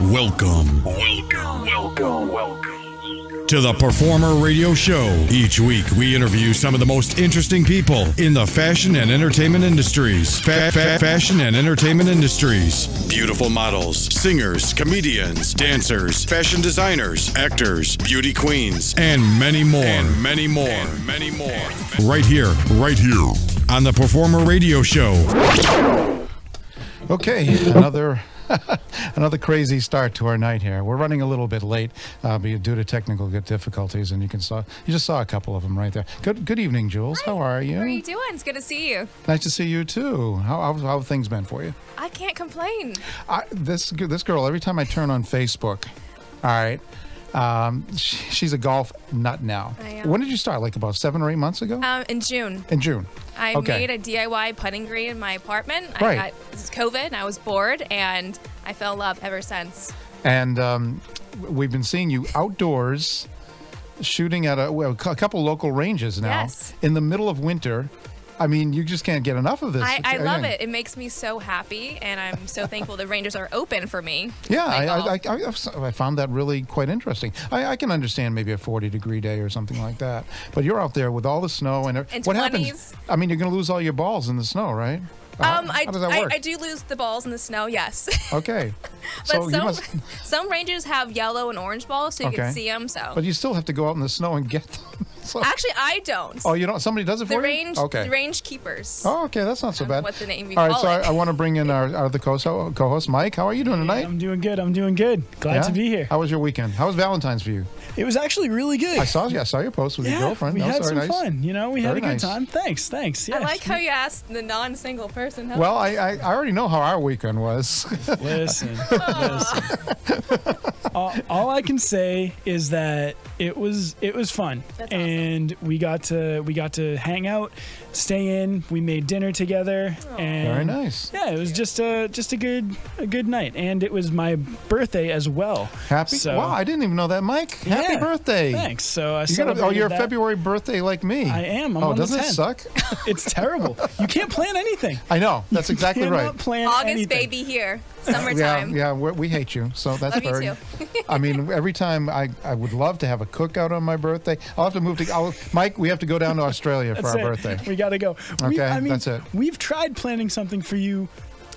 Welcome. Welcome. Welcome. Welcome. To the Performer Radio Show. Each week, we interview some of the most interesting people in the fashion and entertainment industries. Fa- fa- fashion and entertainment industries. Beautiful models, singers, comedians, dancers, fashion designers, actors, beauty queens, and many more. And many more. And many more. Right here. Right here. On the Performer Radio Show. Okay, another another crazy start to our night here. We're running a little bit late uh, due to technical difficulties, and you can saw you just saw a couple of them right there. Good good evening, Jules. How are you? How are you doing? It's good to see you. Nice to see you too. How how, how have things been for you? I can't complain. I, this this girl. Every time I turn on Facebook, all right. Um, she, she's a golf nut now. I am. When did you start? Like about seven or eight months ago? Um, in June, In June. I Okay. made a DIY putting green in my apartment. Right. I got this is COVID, and I was bored, and I fell in love ever since. And um, we've been seeing you outdoors shooting at a, well, a couple local ranges now Yes. in the middle of winter. I mean, you just can't get enough of this. I, I love it. It makes me so happy, and I'm so thankful the Rangers are open for me. Yeah, I, I. I, found that really quite interesting. I, I can understand maybe a 40 degree day or something like that, but you're out there with all the snow and, And what 20s. happens? I mean, you're going to lose all your balls in the snow, right? How- um, I, how does that I, work? I do lose the balls in the snow, yes. Okay, but so you some must, some Rangers have yellow and orange balls, so you Okay. can see them. So but you still have to go out in the snow and get them. So- actually, I don't. oh, you don't? Somebody does it for the you? range, Okay. the range keepers. Oh, okay, that's not so bad. what the name you All right, call so it. I, I want to bring in our, our other co- co-host, Mike. How are you doing tonight? I'm doing good. I'm doing good. Glad Yeah? to be here. How was your weekend? How was Valentine's for you? It was actually really good. I saw you. I saw your post with yeah, your girlfriend. we That was had some nice. fun. You know, we Very had a good nice. time. Thanks, thanks. Yes. I like how you asked the non-single person. How Well, I, I, I already know how our weekend was. Listen, listen. all, all I can say is that it was it was fun, That's awesome. And we got to we got to hang out, stay in. We made dinner together, and very nice. Yeah, it was just a just a good a good night, and it was my birthday as well. Happy? So- wow, I didn't even know that, Mike. Happy Yeah, birthday. Thanks. So I You got a, oh, you're a that. February birthday like me. I am. I'm oh, on doesn't it suck? It's terrible. You can't plan anything. I know. That's exactly Cannot right. Plan August anything. baby here, Yeah, summertime. yeah, we we hate you. So that's Love you very. too. I mean, every time I, I would love to have a cookout on my birthday. I'll have to move to. I'll, Mike, we have to go down to Australia for our it. birthday. We got to go. We, Okay, I mean, that's it. We've tried planning something for you.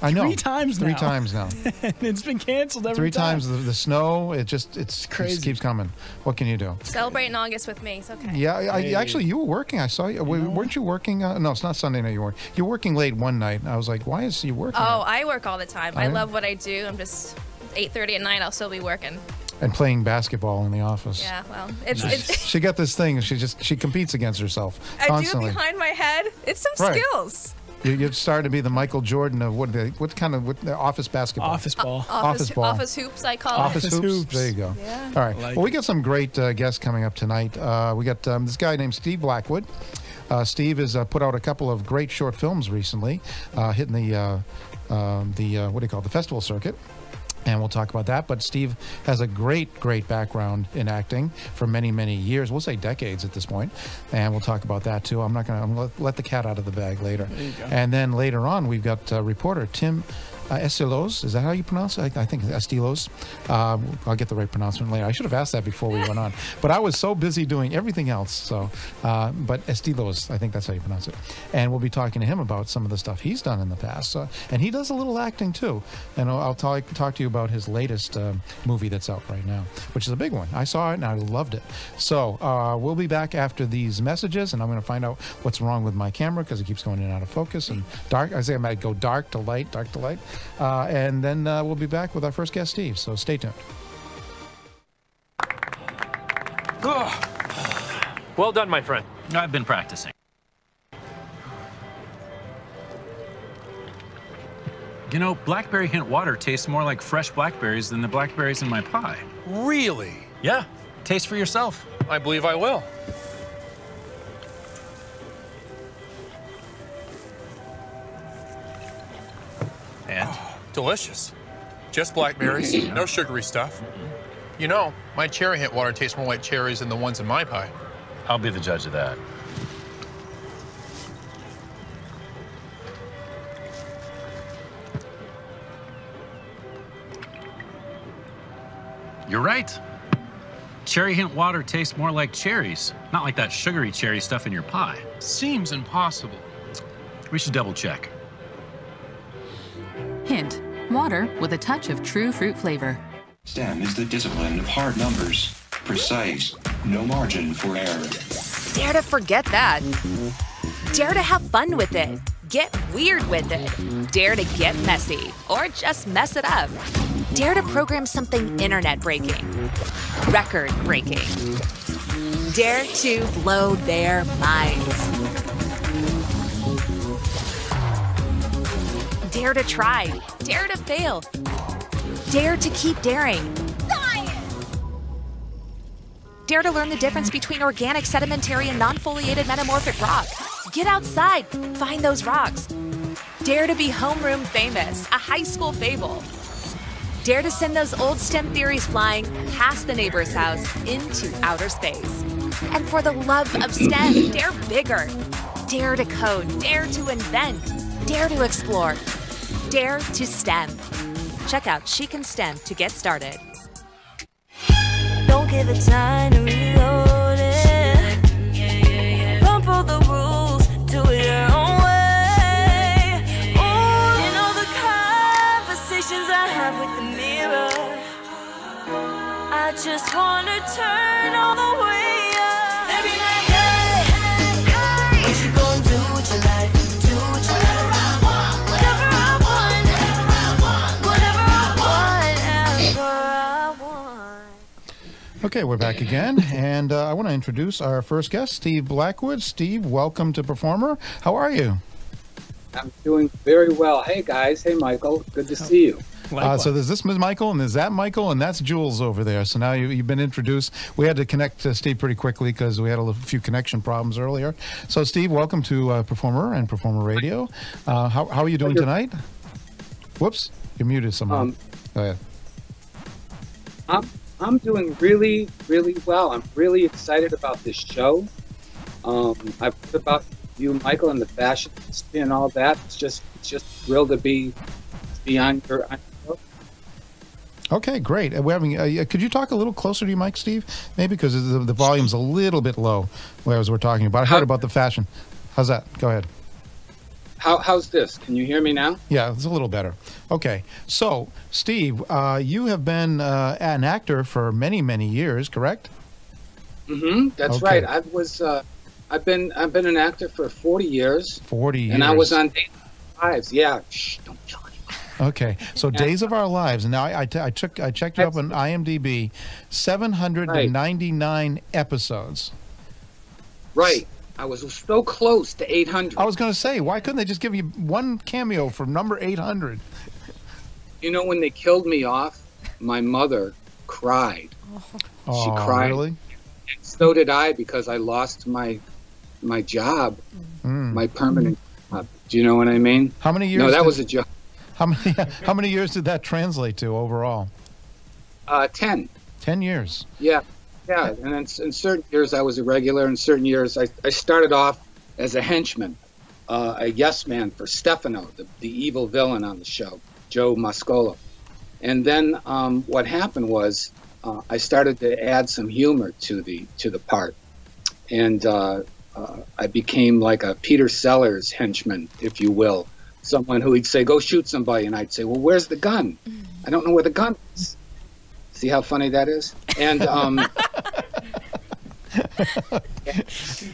I know. Three times now. Three now. times now. and it's been canceled every Three time. times the, the snow. It just it's Crazy. It keeps coming. What can you do? Celebrate in August with me. It's okay. Yeah, I, I, Hey. actually, you were working. I saw you. W- weren't you working? Uh, no, it's not Sunday night. You weren't. You're working late one night. I was like, why is he working? Oh, I work all the time. I yeah? love what I do. I'm just 8:30 at night. I'll still be working. And playing basketball in the office. Yeah. Well, it's Nice. it's. She got this thing. She just she competes against herself constantly. I do it behind my head. It's some Right. skills. You, you've started to be the Michael Jordan of what? The, what kind of what, the office basketball? Office ball. Office ball. office hoops. I call Office it. Office hoops. hoops. There you go. Yeah. All right. Like well, we got some great uh, guests coming up tonight. Uh, we got um, this guy named Steve Blackwood. Uh, Steve has uh, put out a couple of great short films recently, uh, hitting the uh, um, the uh, what do you call it, the festival circuit. And we'll talk about that. But Steve has a great, great background in acting for many, many years. We'll say decades at this point. And we'll talk about that too. I'm not going to let the cat out of the bag later. And then later on, we've got uh, reporter Tim uh, Estiloz. Is that how you pronounce it? I, I think Estiloz. Uh, I'll get the right pronouncement later. I should have asked that before we went on. But I was so busy doing everything else. So, uh, but Estiloz, I think that's how you pronounce it. And we'll be talking to him about some of the stuff he's done in the past. Uh, and he does a little acting too. And I'll, I'll talk, talk to you about his latest um movie that's out right now, which is a big one. I saw it and I loved it. So uh, we'll be back after these messages, and I'm going to find out what's wrong with my camera because it keeps going in and out of focus and dark. I say I might go dark to light, dark to light. Uh, and then uh, we'll be back with our first guest, Steve. So stay tuned. Well done, my friend. I've been practicing. You know, blackberry hint water tastes more like fresh blackberries than the blackberries in my pie. Really? Yeah, taste for yourself. I believe I will. And oh. Delicious. Just blackberries, mm-hmm. no sugary stuff. You know, my cherry hint water tastes more like cherries than the ones in my pie. I'll be the judge of that. You're right. Cherry hint water tastes more like cherries, not like that sugary cherry stuff in your pie. Seems impossible. We should double check. Hint water with a touch of true fruit flavor. STEM is the discipline of hard numbers, precise, no margin for error. Dare to forget that. Dare to have fun with it. Get weird with it. Dare to get messy or just mess it up. Dare to program something internet breaking, record breaking. Dare to blow their minds. Dare to try. Dare to fail. Dare to keep daring. Dare to learn the difference between organic, sedimentary, and non foliated metamorphic rock. Get outside, find those rocks. Dare to be homeroom famous, a high school fable. Dare to send those old STEM theories flying past the neighbor's house into outer space. And for the love of STEM, dare bigger. Dare to code, dare to invent, dare to explore, dare to STEM. Check out She Can STEM to get started. Don't give it time to reload it. Crumple the rules, do it your own way. You know the conversations I have with the mirror. I just wanna turn all the way Okay, we're back again, and uh, I want to introduce our first guest, Steve Blackwood. Steve, welcome to Performer. How are you? I'm doing very well. Hey guys, hey Michael, good to see you. Uh, so there's this Ms. Michael, and there's that Michael, and that's Jules over there. So now you, you've been introduced. We had to connect to Steve pretty quickly because we had a little- few connection problems earlier. So Steve, welcome to uh, Performer and Performer Radio. Uh, how, how are you doing tonight? Whoops, you're muted somehow. Um, Go ahead. I'm I'm doing really really well. I'm really excited about this show. Um, I've heard about you, Michael, and the fashion and all that. It's just it's just thrilled to be be on your. On your. Okay, great. Uh, We're having. Uh, could you talk a little closer to your mic, Steve? Maybe because the, the volume's a little bit low, whereas we're talking about. I heard about the fashion. How's that? Go ahead. How how's this? Can you hear me now? Yeah, it's a little better. Okay, so Steve, uh, you have been uh, an actor for many, many years, correct? Mm-hmm. That's Okay. right. I was. Uh, I've been I've been an actor for 40 years, Forty years. and I was on Days of Our Lives. Yeah. Shh, don't tell anyone. Okay, so Days of Our Lives. And now I, I, t- I took I checked you up on IMDb, seven hundred and ninety nine episodes. Right. I was so close to 800. I was going to say, why couldn't they just give you one cameo for number eight hundred? You know, when they killed me off, my mother cried. Oh, she cried. really? And so did I because I lost my my job, Mm. my permanent job. Do you know what I mean? How many years? No, that did- was a job. How many? How many years did that translate to overall? Uh, 10. Ten years. Yeah. Yeah. And s- in certain years I was a regular. In certain years I, I started off as a henchman, uh, a yes man for Stefano, the, the evil villain on the show, Joe Mascolo. And then um, what happened was uh, I started to add some humor to the to the part, and uh, uh, I became like a Peter Sellers henchman, if you will, someone who he'd say, "Go shoot somebody," and I'd say, "Well, where's the gun? I don't know where the gun is." See how funny that is? And um,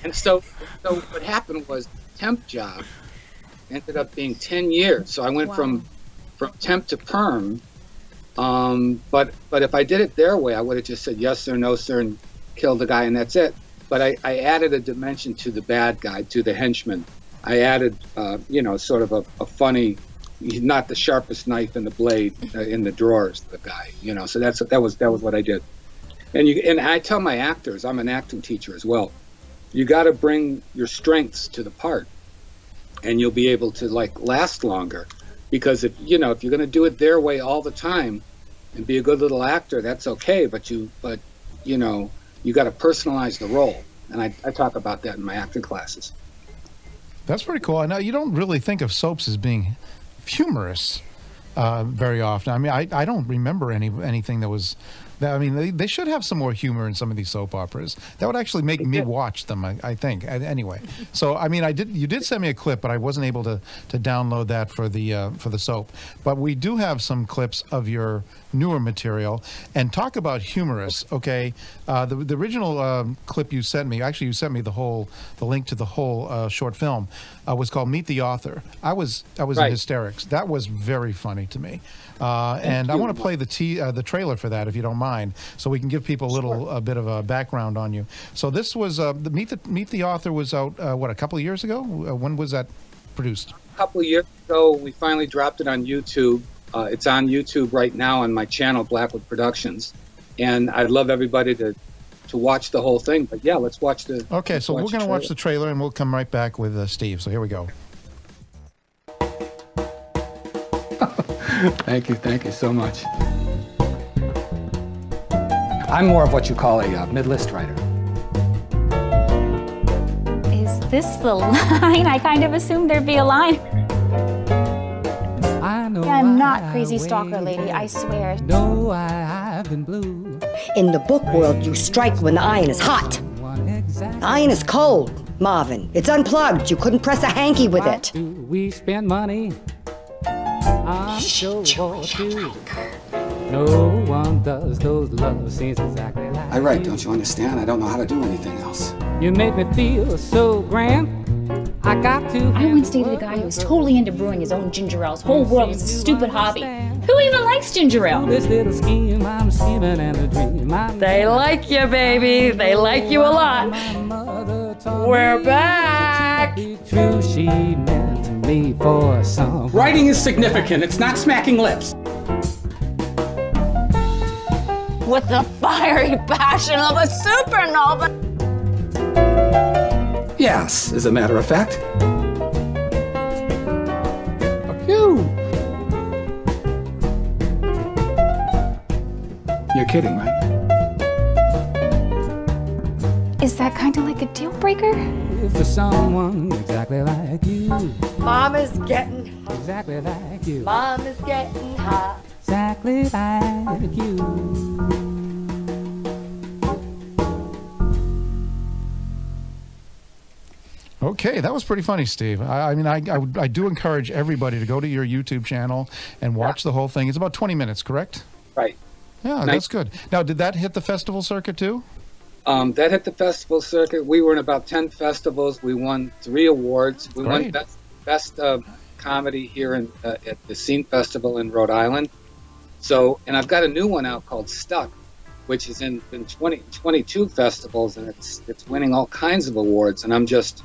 and so, so what happened was temp job ended up being ten years. So I went from from temp to perm. Um, but but if I did it their way, I would have just said yes sir, no sir, and killed the guy, and that's it. But I, I added a dimension to the bad guy, to the henchman. I added, uh, you know, sort of a, a funny. He's not the sharpest knife in the blade uh, in the drawers. The guy, you know. So that's that was that was what I did. And you and I tell my actors, I'm an acting teacher as well. You got to bring your strengths to the part, and you'll be able to like last longer. Because if you know if you're going to do it their way all the time, and be a good little actor, that's okay. But you but you know you got to personalize the role, and I, I talk about that in my acting classes. That's pretty cool. i know you don't really think of soaps as being humorous uh, very often. I mean, I, I don't remember any anything that was That- I mean, they, they should have some more humor in some of these soap operas. That would actually make me watch them. I, I think. Anyway, so I mean, I did. You did send me a clip, but I wasn't able to to download that for the uh, for the soap. But we do have some clips of your newer material and talk about humorous. Okay, uh, the the original um, clip you sent me. Actually, you sent me the whole the link to the whole uh, short film. Uh, was called Meet the Author. I was I was in hysterics. That was very funny to me. Uh, and I want to play the t- uh, the trailer for that if you don't mind, so we can give people a little a bit of a background on you. So this was uh, the meet the meet the author was out uh, what a couple of years ago. Uh, when was that produced? A couple of years ago, we finally dropped it on YouTube. Uh, it's on YouTube right now on my channel, Blackwood Productions, and I'd love everybody to to watch the whole thing. But yeah, let's watch the. Okay, so we're going to watch the trailer and we'll come right back with uh, Steve. So here we go. Thank you, thank you so much. I'm more of what you call a uh, mid-list writer. Is this the line? I kind of assumed there'd be a line. I know I'm not I crazy stalker lady, I swear. No, I, I've been blue. In the book world, you strike when the iron is hot. The iron is cold, Marvin. It's unplugged. You couldn't press a hanky with it. We spend money. I'm sure too. No one does those love scenes exactly like I write, don't you understand? I don't know how to do anything else. You make me feel so grand. I got to. I once dated a guy who was totally into brewing his own ginger ale. His whole world was a stupid hobby. Who even likes ginger ale? This little scheme, I'm scheming and a dream. I'm They like you, baby. They like you a lot. We're back. True, she meant me for some. Writing is significant. It's not smacking lips. With the fiery passion of a supernova. Yes, as a matter of fact. Phew. You're kidding, right? Is that kind of like a deal breaker? For someone exactly like you. Mom is getting hot. Exactly like you. Mom is getting hot. Exactly like you. Okay, that was pretty funny, Steve. I, I mean, I, I, I do encourage everybody to go to your YouTube channel and watch the whole thing. It's about 20 minutes, correct? Right. Yeah, Nice. that's good. Now, did that hit the festival circuit too? Um, that hit the festival circuit. We were in about ten festivals. We won three awards. We won best best uh, comedy here in uh, at the Scene Festival in Rhode Island. So, and I've got a new one out called Stuck, which is in, in 20, 22 festivals, and it's it's winning all kinds of awards. And I'm just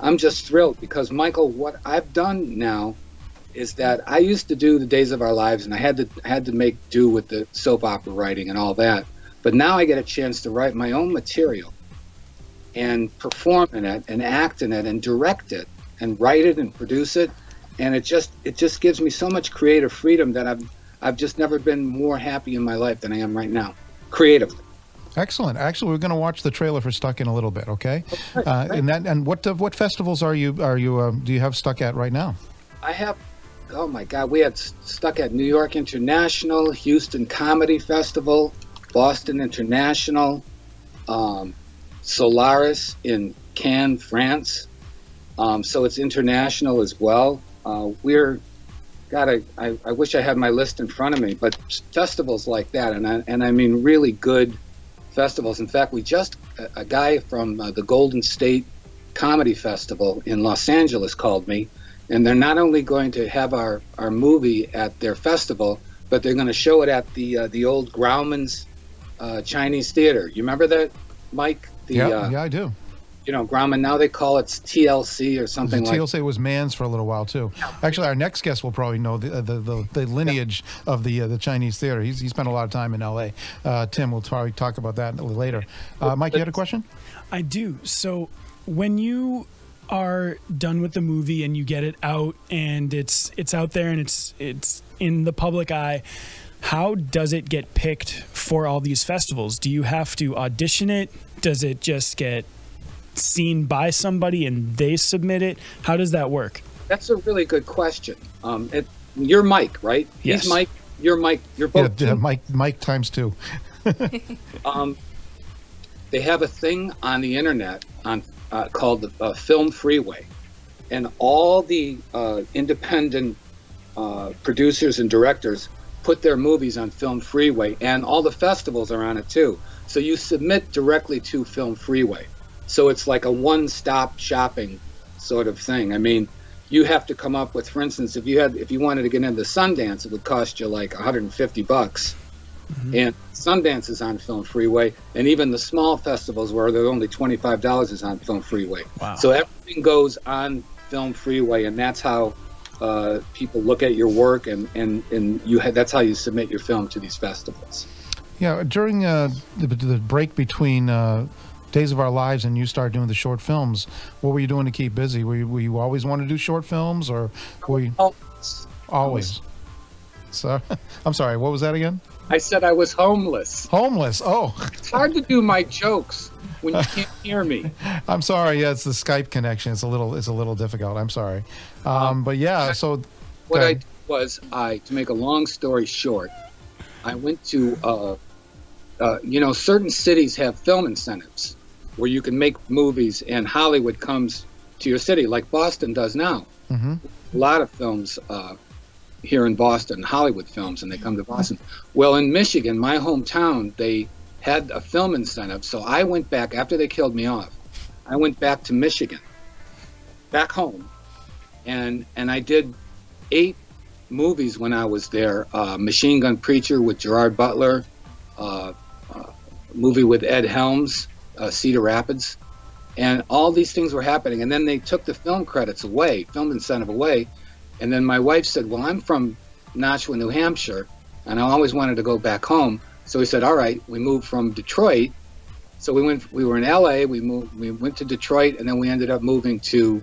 I'm just thrilled because Michael, what I've done now is that I used to do the Days of Our Lives, and I had to had to make do with the soap opera writing and all that. But now I get a chance to write my own material and perform in it and act in it and direct it and write it and produce it. And it just it just gives me so much creative freedom that I've I've just never been more happy in my life than I am right now, creatively. Excellent. Actually, we're going to watch the trailer for Stuck in a little bit. Okay. Uh, and that and what uh, what festivals are you are you uh, do you have Stuck at right now? I have, oh my God, we had stuck at New York International, Houston Comedy Festival, Boston International, um, Solaris in Cannes, France. Um, so it's international as well. Uh, we're, I, I wish I had my list in front of me, but festivals like that, and I, and I mean really good festivals. In fact, we just, a, a guy from uh, the Golden State Comedy Festival in Los Angeles called me, and they're not only going to have our, our movie at their festival, but they're going to show it at the uh, the old Grauman's uh, Chinese Theater. You remember that, Mike? The, yeah, uh, yeah, I do. You know, Grauman. Now they call it TLC or something like. TLC was Mann's for a little while too. Actually, our next guest will probably know the uh, the, the, the lineage of the uh, the Chinese theater. He's he spent a lot of time in L.A. Uh, Tim will probably talk about that a little later. Uh, Mike, you had a question? I do. So when you are done with the movie and you get it out and it's it's out there and it's it's in the public eye, how does it get picked for all these festivals? Do you have to audition it? Does it just get seen by somebody and they submit it? How does that work? That's a really good question. Um, it, you're Mike, right? Yes. He's Mike. You're Mike. You're both. yeah, Mike Mike times two. um, they have a thing on the internet on uh, called the uh, Film Freeway, and all the uh, independent uh, producers and directors put their movies on Film Freeway, and all the festivals are on it too. So you submit directly to Film Freeway. So it's like a one-stop shopping sort of thing. I mean, you have to come up with, for instance, if you had if you wanted to get into Sundance, it would cost you like 150 bucks. Mm-hmm. And Sundance is on Film Freeway, and even the small festivals where they're only twenty-five dollars is on Film Freeway. Wow. So everything goes on Film Freeway, and that's how uh, people look at your work, and and and you ha- that's how you submit your film to these festivals. Yeah, during uh, the, the break between uh, Days of Our Lives and you start doing the short films, what were you doing to keep busy? Were you, were you always want to do short films, or were you always? So, I'm sorry. What was that again? I said I was homeless. Homeless. Oh, It's hard to do my jokes when you can't hear me. I'm sorry. Yeah, it's the Skype connection. It's a little. It's a little difficult. I'm sorry. Um, but yeah. So, What I did was I, to make a long story short, I went to, uh, uh, you know, certain cities have film incentives where you can make movies, and Hollywood comes to your city, like Boston does now. hmm A lot of films uh, here in Boston, Hollywood films, and they come to Boston. Well, in Michigan, my hometown, they had a film incentive, so I went back after they killed me off. I went back to Michigan, back home, and and I did eight movies when I was there. Uh, Machine Gun Preacher with Gerard Butler, uh, uh, movie with Ed Helms, uh, Cedar Rapids, and all these things were happening. And then they took the film credits away, film incentive away. And then my wife said, "Well, I'm from Nashua, New Hampshire, and I always wanted to go back home." So we said, "All right." We moved from Detroit. So we went. We were in L.A. We moved. We went to Detroit, and then we ended up moving to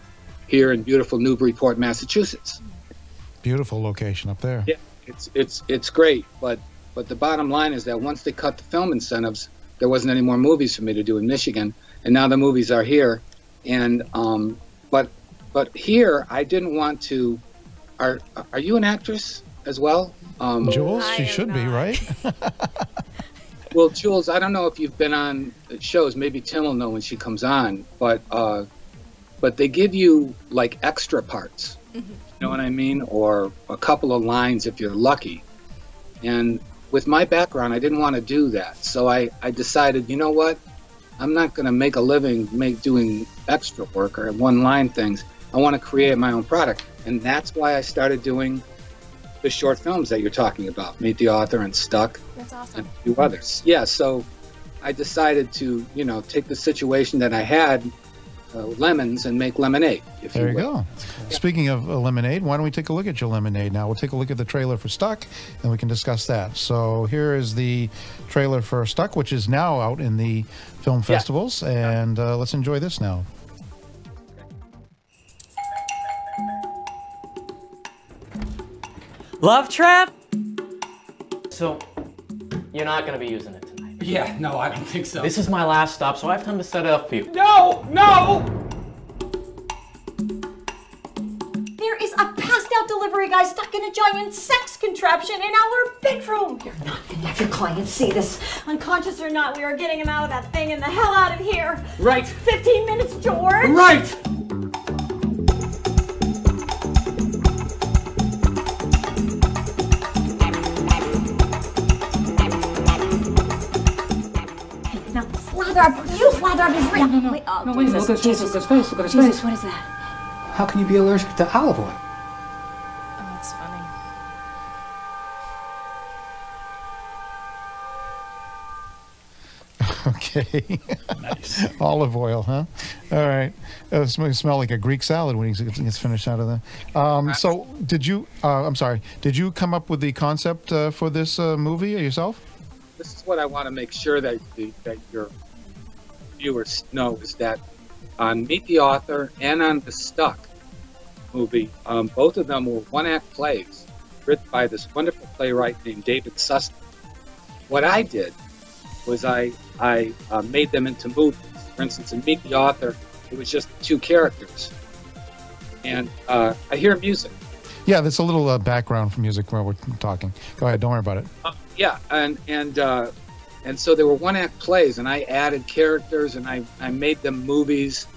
here in beautiful Newburyport, Massachusetts. Beautiful location up there. Yeah, it's it's it's great, but but the bottom line is that once they cut the film incentives, there wasn't any more movies for me to do in Michigan, and now the movies are here, and um, but but here I didn't want to. Are are you an actress as well? Um, Jules, she should be right. well, Jules, I don't know if you've been on shows. Maybe Tim will know when she comes on, but uh, but they give you like extra parts. You know what I mean? Or a couple of lines if you're lucky. And with my background, I didn't want to do that. So I, I decided, you know what? I'm not going to make a living make doing extra work or one line things. I want to create my own product. And that's why I started doing the short films that you're talking about Meet the Author and Stuck That's awesome. and a few others. Yeah, so I decided to, you know, take the situation that I had, uh, lemons, and make lemonade. If There you will. go. Speaking of uh, lemonade, why don't we take a look at your lemonade now? We'll take a look at the trailer for Stuck, and we can discuss that. So here is the trailer for Stuck, which is now out in the film festivals, and uh, let's enjoy this now. Love trap? So, you're not gonna be using it tonight. Yeah, no, I don't think so. This is my last stop, so I have time to set it up for you. No, no! There is a passed out delivery guy stuck in a giant sex contraption in our bedroom. You're not gonna have your clients see this. Unconscious or not, we are getting him out of that thing and the hell out of here. Right. 15 minutes, George. Right! You slather up his wrist. No, no, no. Wait, oh, No, wait, Jesus, look at his face, look at his face, look at his Jesus, face. what is that? How can you be allergic to olive oil? Oh, that's funny. Okay. nice. Olive oil, huh? All right. Uh, it smells smell like a Greek salad when he gets, gets finished out of that. Um, so, did you? Uh, I'm sorry. Did you come up with the concept uh, for this uh, movie yourself? this is what I want to make sure that the, that your viewers know is that on Meet the Author and on the Stuck movie, um, both of them were one-act plays written by this wonderful playwright named David Sussman. What I did was I I uh, made them into movies. For instance, in Meet the Author, it was just two characters, and uh, I hear music. Yeah, there's a little uh, background for music while we're talking. Go ahead. Don't worry about it. Uh, yeah, and and uh, and so they were one act plays, and I added characters and I, I made them movies,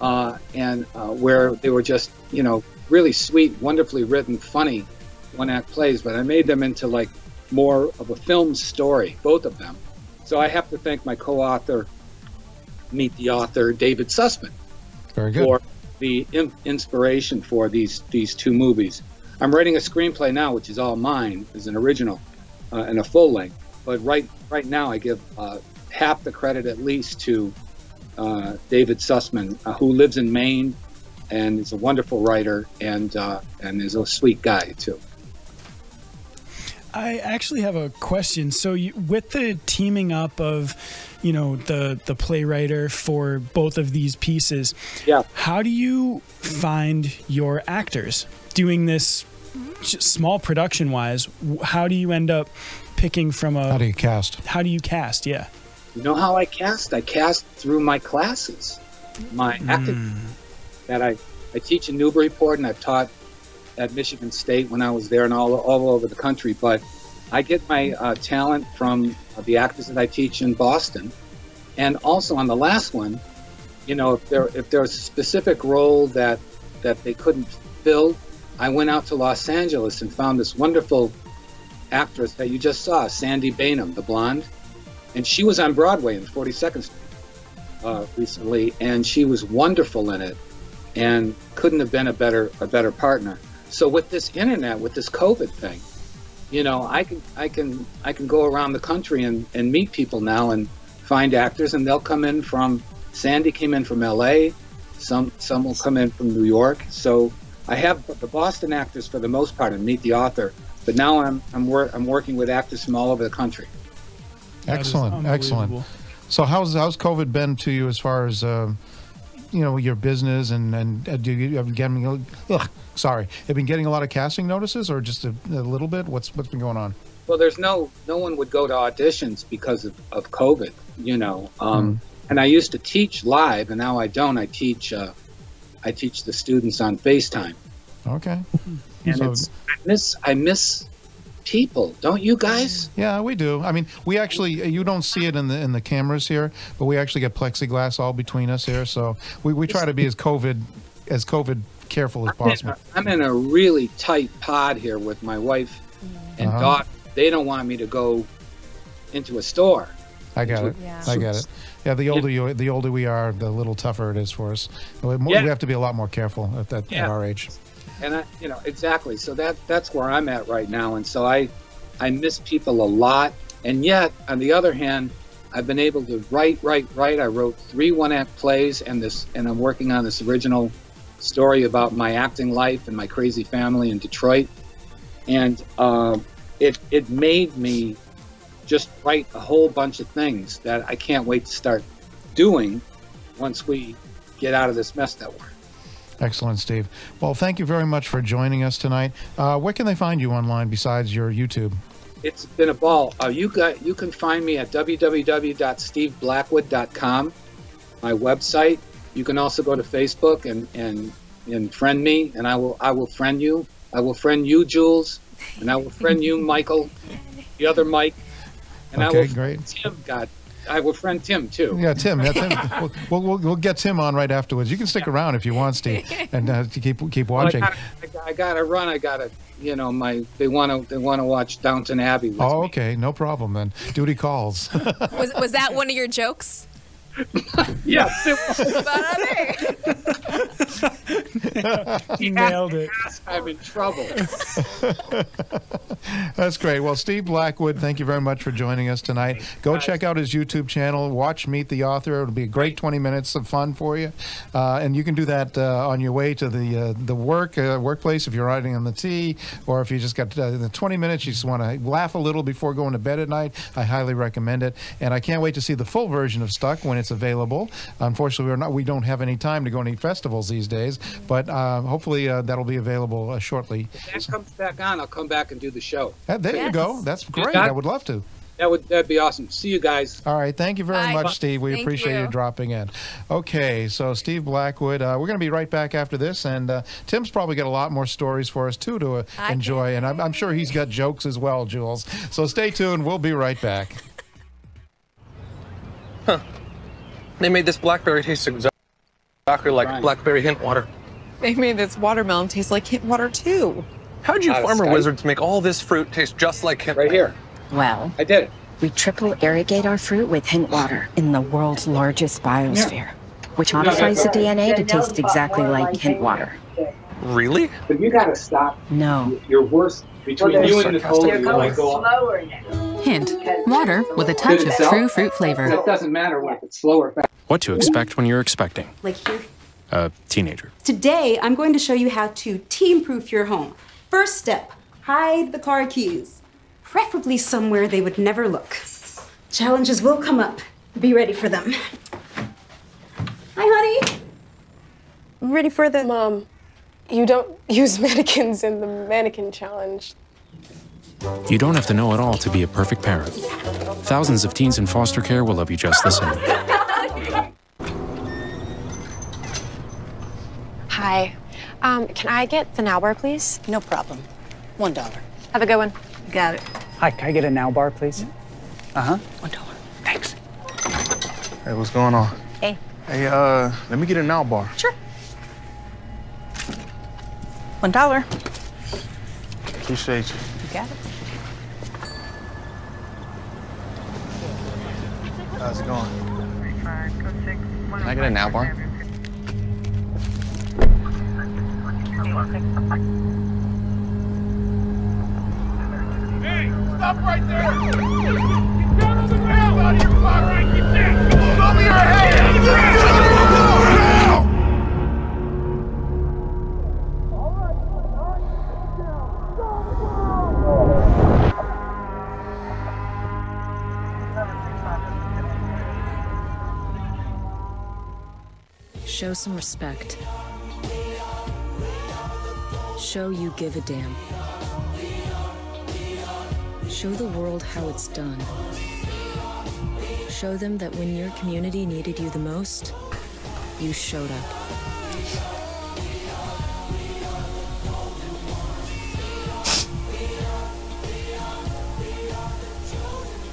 uh, and uh, where they were just you know really sweet, wonderfully written, funny one act plays, but I made them into like more of a film story, both of them. So I have to thank my co-author, meet the author David Sussman, Very good. for the in- inspiration for these these two movies. I'm writing a screenplay now, which is all mine, is an original uh, and a full length. But right right now, I give uh, half the credit at least to uh, David Sussman, uh, who lives in Maine and is a wonderful writer and uh, and is a sweet guy too. I actually have a question. So, you, with the teaming up of, you know, the the playwriter for both of these pieces, yeah, how do you find your actors doing this small production wise? How do you end up picking from a? How do you cast? How do you cast? Yeah. You know how I cast? I cast through my classes, my acting that I, I teach in Newburyport and I've taught at Michigan State when I was there and all, all over the country. But I get my uh, talent from uh, the actors that I teach in Boston. And also on the last one, you know, if there if there's a specific role that that they couldn't fill, I went out to Los Angeles and found this wonderful actress that you just saw, Sandy Bainham, the blonde, and she was on Broadway in 42nd Street uh, recently, and she was wonderful in it, and couldn't have been a better a better partner. So with this internet, with this COVID thing, you know, I can I can I can go around the country and, and meet people now and find actors, and they'll come in from Sandy came in from L.A. Some some will come in from New York. So I have the Boston actors for the most part and meet the author. But now I'm I'm wor- I'm working with actors from all over the country. Excellent, excellent. So how's how's COVID been to you as far as um, you know your business and and uh, do you have been getting ugh, sorry have been getting a lot of casting notices or just a, a little bit? What's what's been going on? Well, there's no no one would go to auditions because of, of COVID, you know. Um, And I used to teach live, and now I don't. I teach uh, I teach the students on FaceTime, Okay. and So- it's I miss I miss people, don't you guys? Yeah, we do. I mean, we actually you don't see it in the in the cameras here, but we actually get plexiglass all between us here, so we, we try to be as COVID as COVID careful as I'm in, possible. a, I'm in a really tight pod here with my wife and Uh-huh. daughter. They don't want me to go into a store. I got it. Yeah. I get it. Yeah, the older you, the older we are, the little tougher it is for us. We, Yeah. we have to be a lot more careful at that at our age. And I, you know, exactly. So that that's where I'm at right now, and so I, I miss people a lot, and yet on the other hand, I've been able to write, write, write. I wrote three one-act plays, and this, and I'm working on this original story about my acting life and my crazy family in Detroit, and uh, it it made me just write a whole bunch of things that I can't wait to start doing once we get out of this mess that we're in. Excellent, Steve. Well, thank you very much for joining us tonight. Uh, where can they find you online besides your YouTube? It's been a ball. Uh, you got you can find me at www.steveblackwood.com, my website. You can also go to Facebook and and and friend me, and I will I will friend you. I will friend you, Jules, and I will friend you, Michael, the other Mike, and I will great. Tim. God, I will friend Tim too. Yeah, Tim. Yeah, Tim. we'll, we'll, we'll, we'll get Tim on right afterwards. You can stick around if you want, Steve, and uh, to keep keep watching. gotta, I gotta- run. I gotta, you know, my they want to they want to watch Downton Abbey. With Oh, me. okay, no problem then. Duty calls. Was, was that one of your jokes? Yes. Nailed it. I'm in trouble. That's great. Well, Steve Blackwood, thank you very much for joining us tonight. Go check out his YouTube channel. Watch Meet the Author. It'll be a great 20 minutes of fun for you, uh, and you can do that uh, on your way to the uh, the work uh, workplace if you're riding on the T, or if you just got uh, the 20 minutes. You just want to laugh a little before going to bed at night. I highly recommend it, and I can't wait to see the full version of Stuck when it's available. Unfortunately, we're not. We don't have any time to go to any festivals these days, but uh, hopefully uh, that'll be available uh, shortly. If that comes back on, I'll come back and do the show. Uh, there you go. That's great. got- I would love to. That would that'd be awesome. See you guys. All right. Thank you very Bye. much, Steve. We Thank appreciate you. you. dropping in. Okay. So, Steve Blackwood, uh, we're going to be right back after this. And uh, Tim's probably got a lot more stories for us, too, to uh, enjoy. And I'm, I'm sure he's got jokes as well, Jules. So, stay tuned. We'll be right back. Huh. They made this blackberry taste exactly like blackberry hint water. They made this watermelon taste like hint water too. How'd you Out of farmer Skype? wizards make all this fruit taste just like hint? Right here. Well, I did it. We triple irrigate our fruit with hint water in the world's largest biosphere, which modifies the DNA to taste exactly like hint water. Really? But you gotta stop. No. Your worst between Well, you they're and Nicole. sarcastic. You like go off. Hint water with a touch of true fruit flavor. It doesn't matter what if it's slow or fast. What to expect when you're expecting Like here. a teenager. Today, I'm going to show you how to team proof your home. First step hide the car keys, preferably somewhere they would never look. Challenges will come up. Be ready for them. Hi, honey. Ready for the mom? You don't use mannequins in the mannequin challenge. You don't have to know it all to be a perfect parent. Thousands of teens in foster care will love you just the same. Hi. Um, can I get the now bar, please? No problem. One dollar. Have a good one. Got it. Hi, can I get a now bar, please? Uh huh. One dollar. Thanks. Hey, what's going on? Hey. Hey, uh, let me get a now bar. Sure. One dollar. Appreciate you. You got it. How's it going? Can I get a now bar? Hey, stop right there! Get down on the ground out of your car, right? Keep down! Show me your hand! Show some respect. Show you give a damn. Show the world how it's done. Show them that when your community needed you the most, you showed up.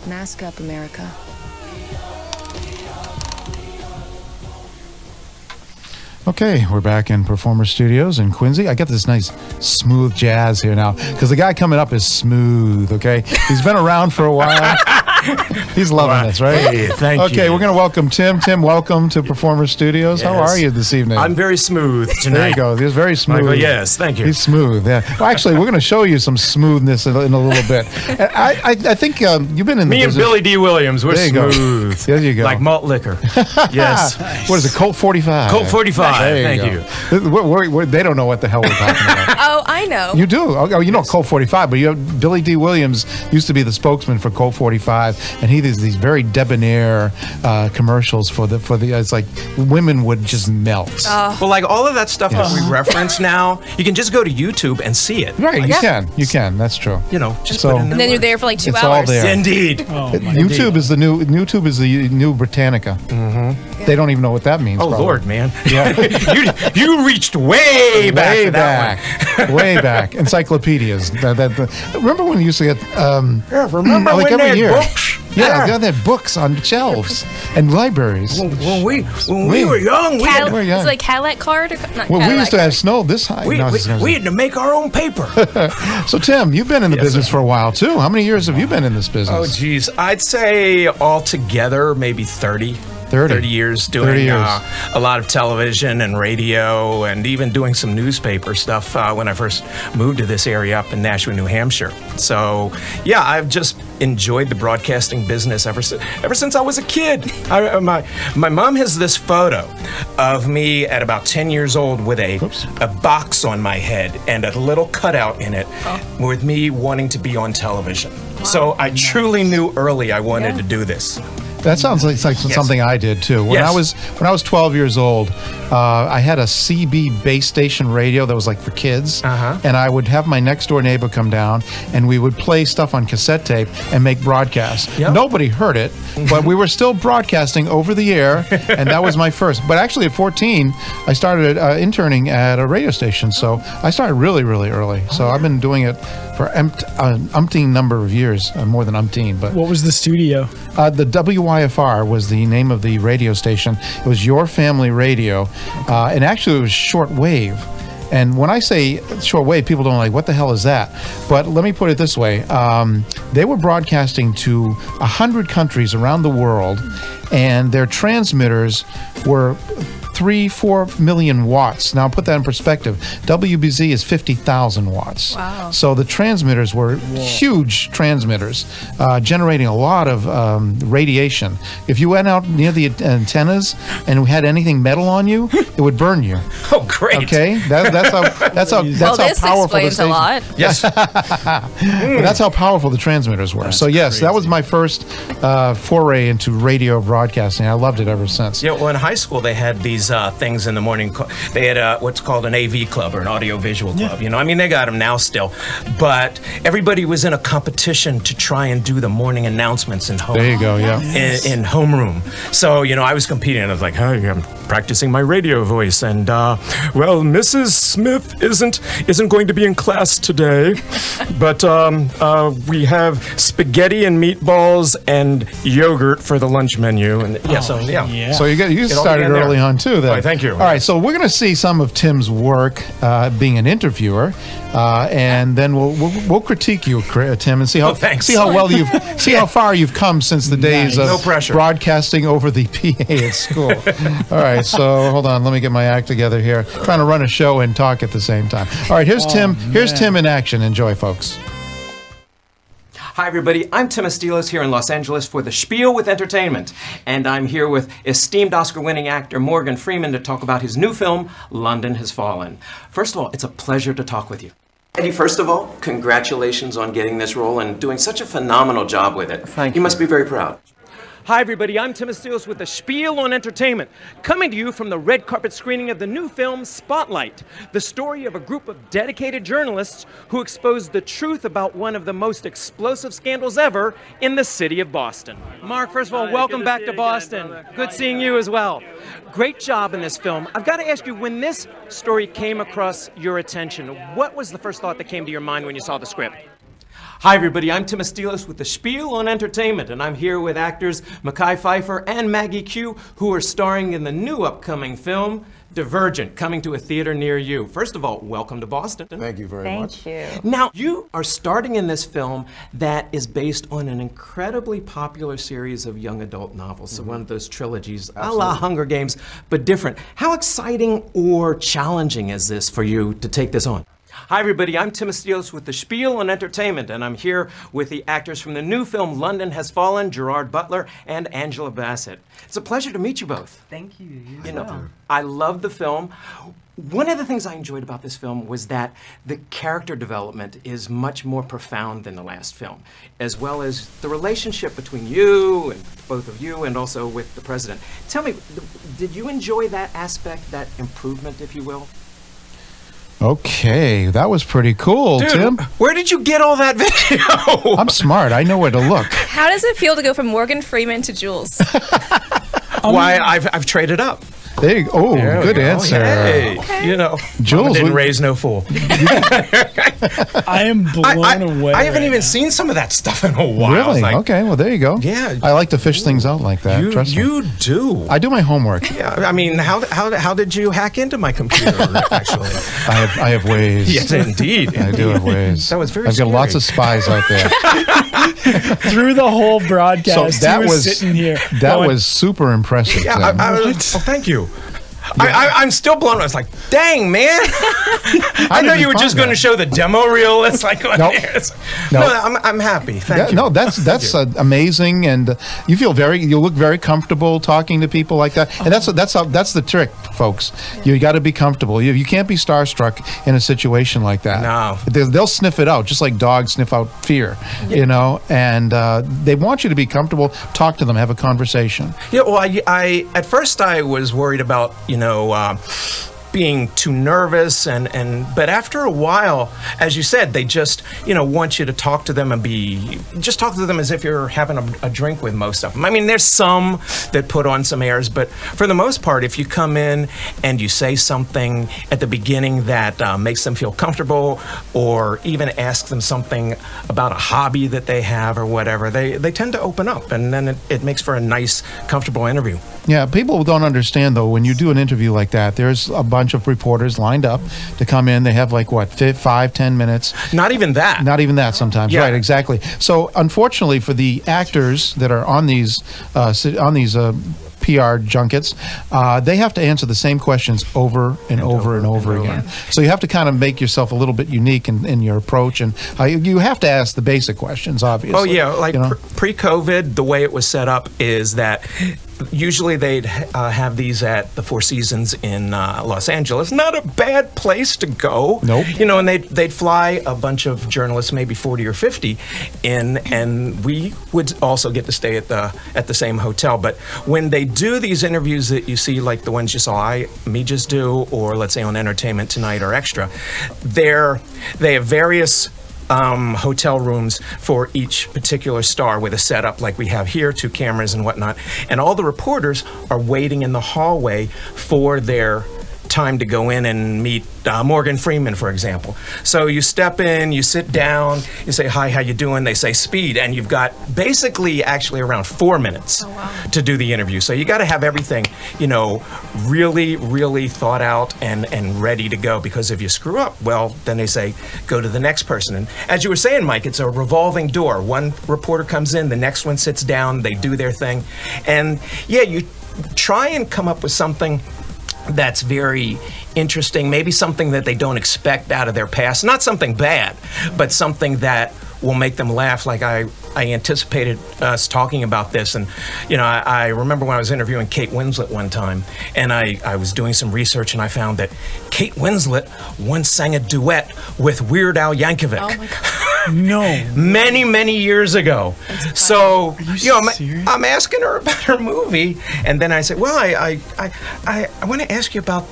Mask up, America. Okay, we're back in Performer Studios in Quincy. I got this nice smooth jazz here now because the guy coming up is smooth. Okay, he's been around for a while. He's loving Wow. this, right? Hey, thank okay, you. we're going to welcome Tim. Tim, welcome to Performer Studios. How are you this evening? I'm very smooth tonight. There you go. He's very smooth. Michael, yes, thank you. He's smooth. Yeah. Well, actually, we're going to show you some smoothness in, a- in a little bit. I, I, I think um, you've been in the Me and business- Billy Dee Williams, we're There you go. smooth. There you go. Like malt liquor. yes. what is it? Colt 45. Colt 45, There thank go. you. We're- we're- we're- they don't know what the hell we're talking about. Oh, I know. You do. Oh, oh, you know Colt 45, but you have Billy Dee Williams used to be the spokesman for Colt 45, and he does these very debonair uh, commercials for the for the. It's like women would just melt. well, like all of that stuff Yes. that we reference now, you can just go to YouTube and see it. Right, you can, you can. That's true. You know, just So- put in And then you're there for like two It's all hours. there. Indeed. It- YouTube is the new YouTube is the new Britannica. Mm-hmm. They don't even know what that means. Oh, probably. Lord, man. Yeah. you, you reached way back way to that back, way back. Encyclopedias. That, that, that- remember when you used to get? Um, Yeah, remember like when every they had year. books? Yeah, Yeah. they had books on shelves and libraries. When, when we when we were young, we Cal- had, We're young. It's like Cadillac card? Or, not Well, we used to card. have snow this high. we, No, we, it's- it's- we had to make our own paper. so, Tim, you've been in the Yes, business sir. for a while too. How many years have you been in this business? Oh, business? geez. I'd say altogether maybe 30. 30. years doing 30 years. Uh, a lot of television and radio and even doing some newspaper stuff uh, when I first moved to this area up in Nashua, New Hampshire. So, yeah, I've just enjoyed the broadcasting business ever, si- ever since I was a kid. I, uh, my, my mom has this photo of me at about 10 years old with a, a box on my head and a little cutout in it with me wanting to be on television. So I truly knew early I wanted to do this. That sounds like, like Yes. something I did too. When Yes. I was when I was 12 years old, uh, I had a CB base station radio that was like for kids, Uh-huh. and I would have my next door neighbor come down, and we would play stuff on cassette tape and make broadcasts. Nobody heard it, but we were still broadcasting over the air, and that was my first. But actually, at 14, I started uh, interning at a radio station, so I started really, really early. So I've been doing it for empt- uh, umpteen number of years, uh, more than umpteen. But What was the studio? uh, the WYFR was the name of the radio station. It was Your Family Radio, uh, and actually it was shortwave. And when I say shortwave, people don't like what the hell is that. But let me put it this way: um, they were broadcasting to hundred countries around the world, and their transmitters were three, four million watts. Now, put that in perspective. WBZ is 50,000 watts. Wow. So the transmitters were huge transmitters, uh, generating a lot of um, radiation. If you went out near the antennas and had anything metal on you, it would burn you. Oh, great. Okay, that, that's how that's how that's well, how this powerful the explains a lot. Yes. But that's how powerful the transmitters were. so yes, that was my first uh, foray into radio broadcasting. I loved it ever since. Yeah, well, in high school they had these uh, things in the morning. co- They had uh, what's called an AV club or an audio visual club. You know, I mean, they got them now still, but everybody was in a competition to try and do the morning announcements in home. There you go, yeah. In, in homeroom. So you know, I was competing, and I was like, "Hey, I'm practicing my radio voice," and uh, well, Mrs. Smith isn't isn't going to be in class today, but um, uh, we have spaghetti and meatballs and yogurt for the lunch menu, and yeah, so yeah. So you got you It started began there. early on too. Then. Why, thank you. All right, so we're going to see some of Tim's work uh, being an interviewer, uh, and then we'll, we'll we'll critique you, Tim, and see how Oh, thanks. see how well you've see how far you've come since the days Nice. of No pressure. broadcasting over the PA at school. All right, so hold on, let me get my act together here. Trying to run a show and talk at the same time. All right, here's Oh, Tim. Here's. Tim in action. Enjoy, folks. Hi, everybody. I'm Tim Estiloz here in Los Angeles for the Spiel with Entertainment. And I'm here with esteemed Oscar winning actor Morgan Freeman to talk about his new film, London Has Fallen. First of all, it's a pleasure to talk with you. Eddie, first of all, congratulations on getting this role and doing such a phenomenal job with it. Thank you. You must be very proud. Hi, everybody. I'm Tim Estiloz with the Spiel on Entertainment, coming to you from the red carpet screening of the new film Spotlight, the story of a group of dedicated journalists who exposed the truth about one of the most explosive scandals ever in the city of Boston. Mark, first of all, welcome back to Boston. Good seeing you as well. Great job in this film. I've got to ask you, when this story came across your attention, what was the first thought that came to your mind when you saw the script? Hi, everybody. I'm Tim Estiloz with the Spiel on Entertainment, and I'm here with actors Mekhi Phifer and Maggie Q, who are starring in the new upcoming film, Divergent, coming to a theater near you. First of all, welcome to Boston. Thank you very much. Thank you. Now, you are starting in this film that is based on an incredibly popular series of young adult novels, so mm-hmm. one of those trilogies, a la Hunger Games, but different. How exciting or challenging is this for you to take this on? Hi, everybody. I'm Tim Estiloz with the Spiel on Entertainment, and I'm here with the actors from the new film London Has Fallen, Gerard Butler and Angela Bassett. It's a pleasure to meet you both. Thank you. You know, I love the film. One of the things I enjoyed about this film was that the character development is much more profound than the last film, as well as the relationship between you and both of you, and also with the president. Tell me, did you enjoy that aspect, that improvement, if you will? Okay, that was pretty cool, Dude, Tim. Where did you get all that video? I'm smart. I know where to look. How does it feel to go from Morgan Freeman to Jules? Why, I've, I've traded up. There you go. Oh, There good go. answer. Hey, you know, Jules, Mama didn't we- raise no fool. I am blown I, away. I haven't right even seen some of that stuff in a while. Really? like, okay. Well, there you go. Yeah. I like to fish things out like that. You- Trust me. you do. I do my homework. Yeah, I mean, how, how, how did you hack into my computer, actually? I have I have ways. Yes, indeed, I do have ways. That was very I've got lots of spies out there. Through the whole broadcast, so that he was, was sitting here. that going, was super impressive. Yeah, Tim. I, I was, oh, thank you. I, I, I'm still blown. away. I was like, dang, man. I know you were just going to show the demo reel. It's like, Nope. It's- No. no, I'm, I'm happy. Thank Yeah, you. No, that's that's uh, amazing, and uh, you feel very you look very comfortable talking to people like that, and that's that's how that's the trick, folks. You got to be comfortable. You, you can't be starstruck in a situation like that. No. they, they'll sniff it out just like dogs sniff out fear, you know. And uh, they want you to be comfortable. Talk to them, have a conversation. Yeah, well, I, I at first I was worried about you know. No uh, being too nervous and and but after a while as you said they just you know want you to talk to them and be just talk to them as if you're having a, a drink with most of them i mean there's some that put on some airs but for the most part if you come in and you say something at the beginning that uh, makes them feel comfortable or even ask them something about a hobby that they have or whatever they they tend to open up and then it, it makes for a nice comfortable interview Yeah, people don't understand though. When you do an interview like that, there's a bunch of reporters lined up to come in. They have like what, fi- five, ten minutes. Not even that. Not even that sometimes. Yeah. Right, exactly. So unfortunately for the actors that are on these uh, on these. Uh, PR junkets, uh, they have to answer the same questions over and, over, and over again. So you have to kind of make yourself a little bit unique in, in your approach, and uh, you, you have to ask the basic questions, obviously. Oh yeah, like you know? pre COVID, the way it was set up is that usually they'd uh, have these at the Four Seasons in uh, Los Angeles. Not a bad place to go. Nope. You know, and they'd they'd fly a bunch of journalists, maybe forty or fifty, in, and we would also get to stay at the at the same hotel. But when they do these interviews that you see, like the ones you saw I me just do, or let's say on Entertainment Tonight or Extra, they're they have various um, hotel rooms for each particular star with a setup like we have here, two cameras and whatnot. And all the reporters are waiting in the hallway for their time to go in and meet uh, Morgan Freeman, for example. So you step in, you sit down, you say, hi, how you doing? They say speed, and you've got basically actually around four minutes to do the interview. So you got to have everything, you know, really, really thought out and, and ready to go because if you screw up, well, then they say, go to the next person. And as you were saying, Mike, it's a revolving door. One reporter comes in, the next one sits down, they do their thing. And yeah, you try and come up with something that's very interesting, maybe something that they don't expect out of their past. Not something bad, but something that will make them laugh. Like I, I anticipated us talking about this, and you know, I, I remember when I was interviewing Kate Winslet one time, and I, I was doing some research, and I found that Kate Winslet once sang a duet with Weird Al Yankovic. Oh no. Many, many years ago. So, you, know, I'm, I'm asking her about her movie, and then I said, "Well, I, I, I, I, I want to ask you about."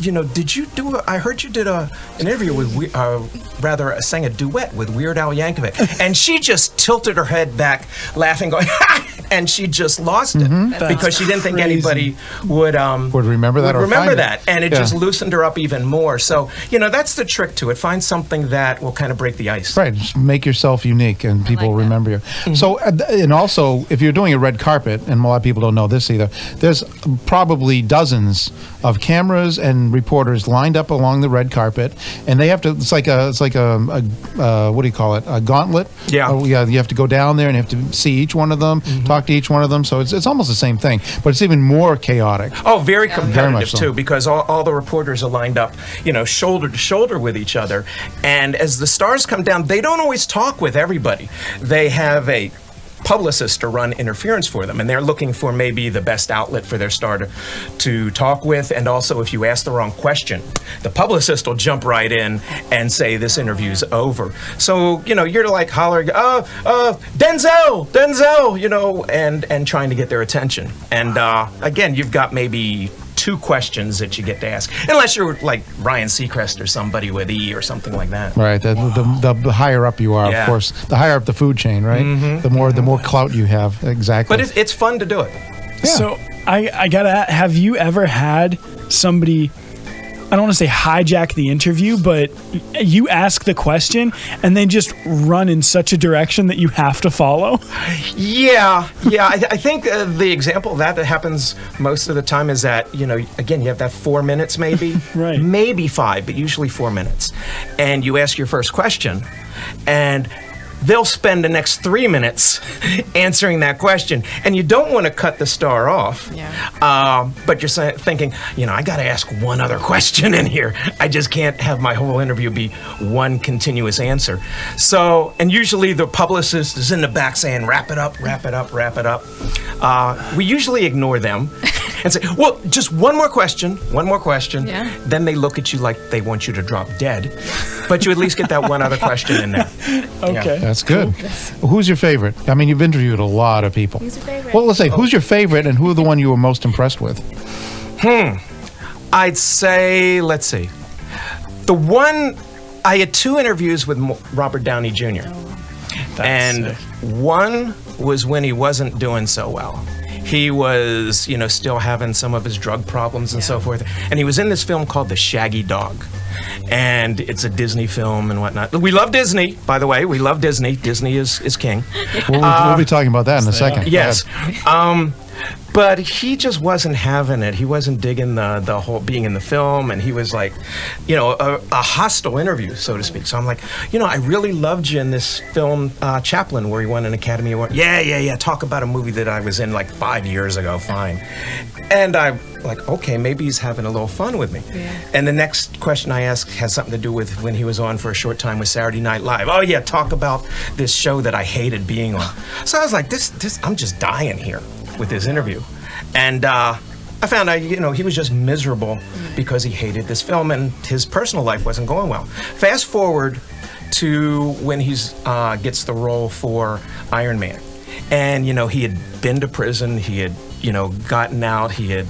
You know, did you do? A, I heard you did a an interview with, we- uh, rather, uh, sang a duet with Weird Al Yankovic, and she just tilted her head back, laughing, going, and she just lost it Mhm. because she didn't think anybody would um, Would remember that would or remember find it. that, and it Yeah. just loosened her up even more. So, you know, that's the trick to it. Find something that will kind of break the ice. Right, just make yourself unique, and people remember you. Mm-hmm. So, uh, and also, if you're doing a red carpet, and a lot of people don't know this either, there's probably dozens of cameras and reporters lined up along the red carpet, and they have to. It's like a, it's like a, a uh, what do you call it? A gauntlet. Yeah. Uh, yeah. You have to go down there and you have to see each one of them, Mm-hmm. talk to each one of them. So it's it's almost the same thing, but it's even more chaotic. Oh, very Very competitive much so. too, because all, all the reporters are lined up, you know, shoulder to shoulder with each other. And as the stars come down, they don't always talk with everybody. They have a publicist to run interference for them and they're looking for maybe the best outlet for their star to, to talk with. And also if you ask the wrong question the publicist will jump right in and say this interview's over. So you know you're like hollering uh uh denzel denzel you know and and trying to get their attention. And uh again you've got maybe two questions that you get to ask unless you're like ryan seacrest or somebody with e or something like that Right. The, the, the, the higher up you are, Yeah. of course, the higher up the food chain, right? Mhm. The more the more clout you have. Exactly. but it's, it's fun to do it So I, I gotta, have you ever had somebody, I don't want to say hijack the interview, but you ask the question and they just run in such a direction that you have to follow? Yeah, yeah. I, I think uh, the example of that that happens most of the time is that you know, again, you have that four minutes, maybe, right? Maybe five, but usually four minutes, and you ask your first question, and they'll spend the next three minutes answering that question, and you don't want to cut the star off. Yeah. Um, but you're sa- thinking, you know, I got to ask one other question in here. I just can't have my whole interview be one continuous answer. So, and usually the publicist is in the back saying, wrap it up, wrap it up, wrap it up. Uh, we usually ignore them and say, well, just one more question, one more question. Yeah. Then they look at you like they want you to drop dead, but you at least get that one other question in there. Okay. That's good. Who's your favorite? I mean, you've interviewed a lot of people. Who's your favorite? Well, let's say who's your favorite and who the one you were most impressed with. Hmm. I'd say, let's see. The one, I had two interviews with Robert Downey Jr. and one was when he wasn't doing so well. He was, you know, still having some of his drug problems and so forth. And he was in this film called The Shaggy Dog. And it's a Disney film and whatnot. We love Disney, by the way. We love Disney. Disney is, is king. We'll, Uh, we'll be talking about that in a second. Yes. Um, but he just wasn't having it. He wasn't digging the, the whole being in the film. And he was like, you know, a, a hostile interview, so to speak. So I'm like, you know, I really loved you in this film, uh, Chaplin, where he won an Academy Award. Yeah, yeah, yeah. Talk about a movie that I was in like five years ago. Fine. And I'm like, okay, maybe he's having a little fun with me. And the next question I ask has something to do with when he was on for a short time with Saturday Night Live. Oh yeah, talk about this show that I hated being on. So I was like, this, this, I'm just dying here with this interview, and uh, I found out, you know, he was just miserable because he hated this film and his personal life wasn't going well. Fast forward to when he's uh, gets the role for Iron Man, and you know, he had been to prison, he had, you know, gotten out, he had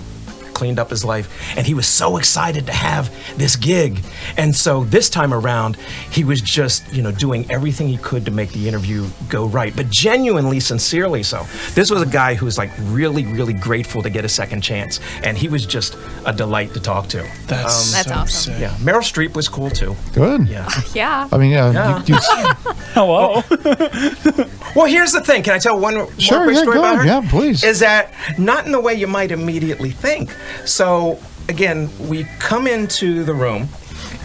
cleaned up his life and he was so excited to have this gig and so this time around he was just you know doing everything he could to make the interview go right but genuinely sincerely so this was a guy who was like really really grateful to get a second chance and he was just a delight to talk to That's um, That's so awesome. sick. yeah meryl streep was cool too Good. yeah Yeah. I mean, yeah. Yeah. You, you, Hello. Well, here's the thing. Can I tell one more Sure, quick yeah, story about her? Yeah, please. Is that not in the way you might immediately think? So again, we come into the room.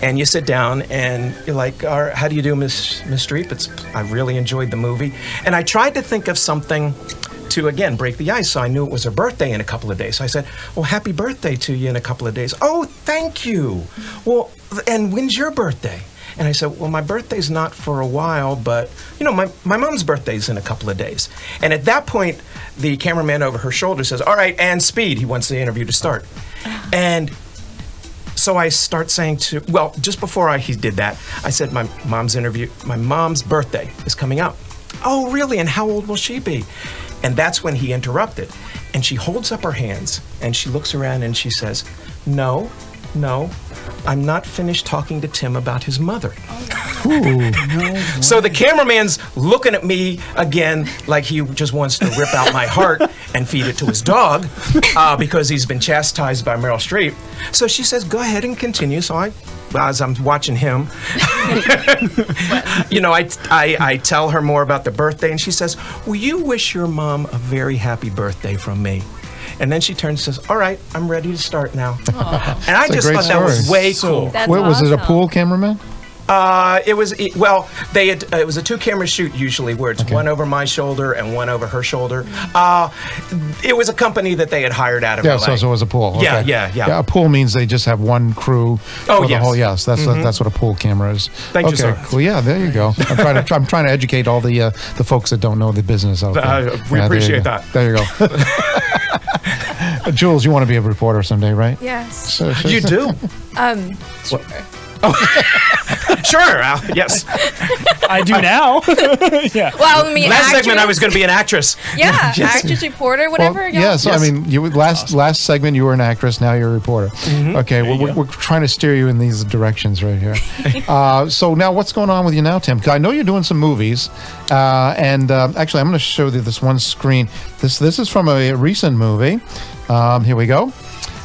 And you sit down and you're like, All right, "How do you do, Miss Miss Streep?" It's I really enjoyed the movie, and I tried to think of something to again break the ice. So I knew it was her birthday in a couple of days. So I said, "Well, happy birthday to you in a couple of days." Oh, thank you. Well, and when's your birthday? And I said, Well, my birthday's not for a while, but you know, my, my mom's birthday's in a couple of days. And at that point, the cameraman over her shoulder says, All right, and speed. He wants the interview to start. And so I start saying to, well, just before I, he did that, I said, My mom's interview, my mom's birthday is coming up. Oh, really? And how old will she be? And that's when he interrupted. And she holds up her hands and she looks around and she says, No, no, I'm not finished talking to Tim about his mother. So the cameraman's looking at me again like he just wants to rip out my heart and feed it to his dog uh, because he's been chastised by Meryl Streep. So she says, "Go ahead and continue." So I. As I'm watching him, you know, I, I, I tell her more about the birthday, and she says, Will you wish your mom a very happy birthday from me? And then she turns and says, All right, I'm ready to start now. And I That's just great thought that was story. way cool. That's Wait, was it a pool cameraman? Uh, it was it, well. They had uh, it was a two camera shoot usually, where it's one over my shoulder and one over her shoulder. Uh, it was a company that they had hired out of Yeah, LA. so, so it was a pool. Yeah, okay. yeah, yeah. A pool means they just have one crew Oh, for the yes. whole. Yes, that's Mhm. that's what a pool camera is. Thank you, okay, sir. cool. Yeah, there you go. I'm trying to I'm trying to educate all the uh, the folks that don't know the business out there. Uh, we Yeah, appreciate go. that. There you go. Jules, you want to be a reporter someday, right? Yes. So- so- You do? Um. Sure. sure. Al, yes. I do now. yeah. Well, I mean, Last segment, I was going to be an actress. Yeah, Yes. actress, reporter, whatever. Well, yeah. yeah, so I mean, you last last segment you were an actress, now you're a reporter. Mm-hmm. Okay, well, we're, we're trying to steer you in these directions right here. uh, so now, what's going on with you now, Tim? 'Cause I know you're doing some movies, uh, and uh, actually, I'm going to show you this one screen. This this is from a recent movie. Um, here we go.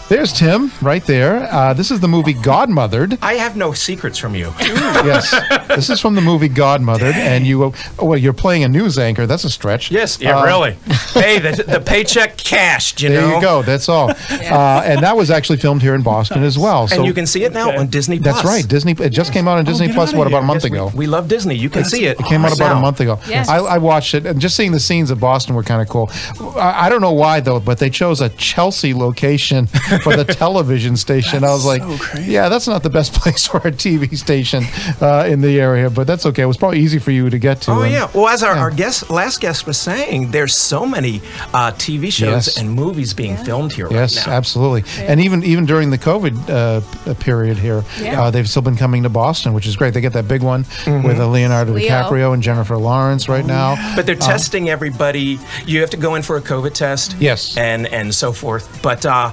There's Tim right there. Uh, this is the movie Godmothered. I have no secrets from you. yes, this is from the movie Godmothered, and you. Oh, well, you're playing a news anchor. That's a stretch. Yes, yeah, Uh, really. hey, the, the paycheck cashed, you there know. you go. That's all. Uh, and that was actually filmed here in Boston as well. So and you can see it now on Disney That's right. Disney. It just came out on Disney get Plus. What about a month Yes, ago? We, love Disney. You can see it. It came out about a month ago. Yes. I, I watched it, and just seeing the scenes of Boston were kind of cool. I, I don't know why though, but they chose a Chelsea location for the television station. I was like, yeah, that's not the best place for a TV station uh, in the area, but that's okay. It was probably easy for you to get to. Oh and- yeah. Well, as our, yeah. our guest, last guest was saying, there's so many uh, TV shows Yes. and movies being filmed here Yes, right now. absolutely. And even even during the COVID uh, period here, Yeah. uh, they've still been coming to Boston, which is great. They get that big one Mhm. with uh, Leonardo Leo. DiCaprio and Jennifer Lawrence right now. But they're Uh, testing everybody. You have to go in for a COVID test. Yes. And and so forth. But uh,